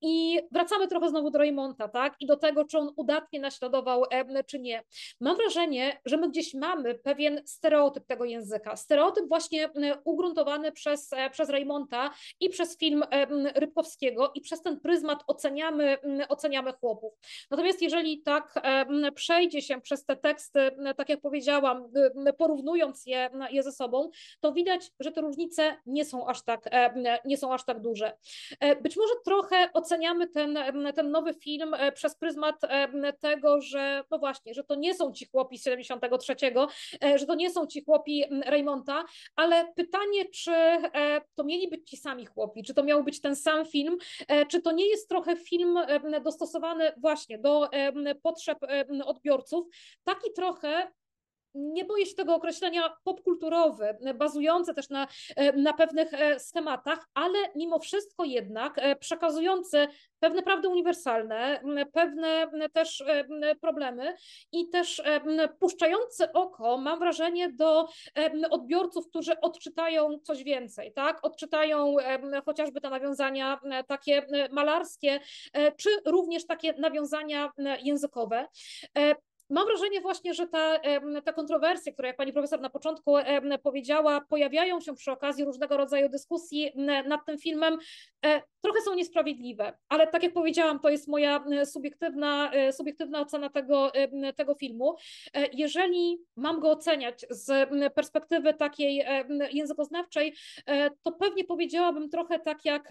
I wracamy trochę znowu do Raymonta, tak? I do tego, czy on udatnie naśladował, czy nie. Mam wrażenie, że my gdzieś mamy pewien stereotyp tego języka, stereotyp właśnie ugruntowany przez, e, przez Raymonta i przez film Rybkowskiego i przez ten pryzmat oceniamy, oceniamy chłopów. Natomiast jeżeli tak przejdzie się przez te teksty, tak jak powiedziałam, porównując je, je ze sobą, to widać, że te różnice nie są aż tak, nie są aż tak duże. E, być może trochę oceniamy ten, ten nowy film e, przez pryzmat tego, że no właśnie, że to nie są ci chłopi z 73, e, że to nie są ci chłopi Raymonta, ale pytanie, czy e, to mieli być ci sami chłopi, czy to miał być ten sam film, e, czy to nie jest trochę film dostosowany właśnie do potrzeb odbiorców, taki trochę nie boję się tego określenia popkulturowy, bazujący też na, na pewnych schematach, ale mimo wszystko jednak przekazujący pewne prawdy uniwersalne, pewne też problemy i też puszczające oko, mam wrażenie, do odbiorców, którzy odczytają coś więcej, tak? Odczytają chociażby te nawiązania takie malarskie, e, czy również takie nawiązania językowe. Mam wrażenie właśnie, że ta, ta kontrowersje, które jak pani profesor na początku powiedziała, pojawiają się przy okazji różnego rodzaju dyskusji nad tym filmem, e, trochę są niesprawiedliwe, ale tak jak powiedziałam, to jest moja subiektywna, e, subiektywna ocena tego, tego filmu. E, jeżeli mam go oceniać z perspektywy takiej językoznawczej, to pewnie powiedziałabym trochę tak jak,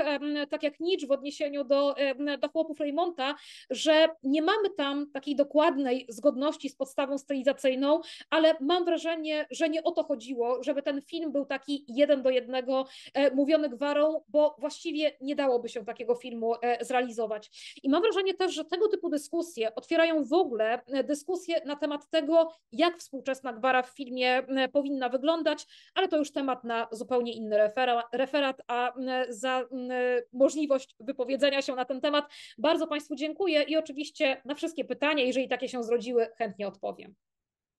tak jak Nietzsche w odniesieniu do, do chłopów Raymonta, że nie mamy tam takiej dokładnej zgodności z podstawą stylizacyjną, ale mam wrażenie, że nie o to chodziło, żeby ten film był taki jeden do jednego e, mówiony gwarą, bo właściwie nie dałoby się takiego filmu e, zrealizować. I mam wrażenie też, że tego typu dyskusje otwierają w ogóle e, dyskusje na temat tego, jak współczesna gwara w filmie powinna wyglądać, ale to już temat na zupełnie inny referat, a za możliwość wypowiedzenia się na ten temat bardzo Państwu dziękuję i oczywiście na wszystkie pytania, jeżeli takie się zrodziły, chętnie odpowiem.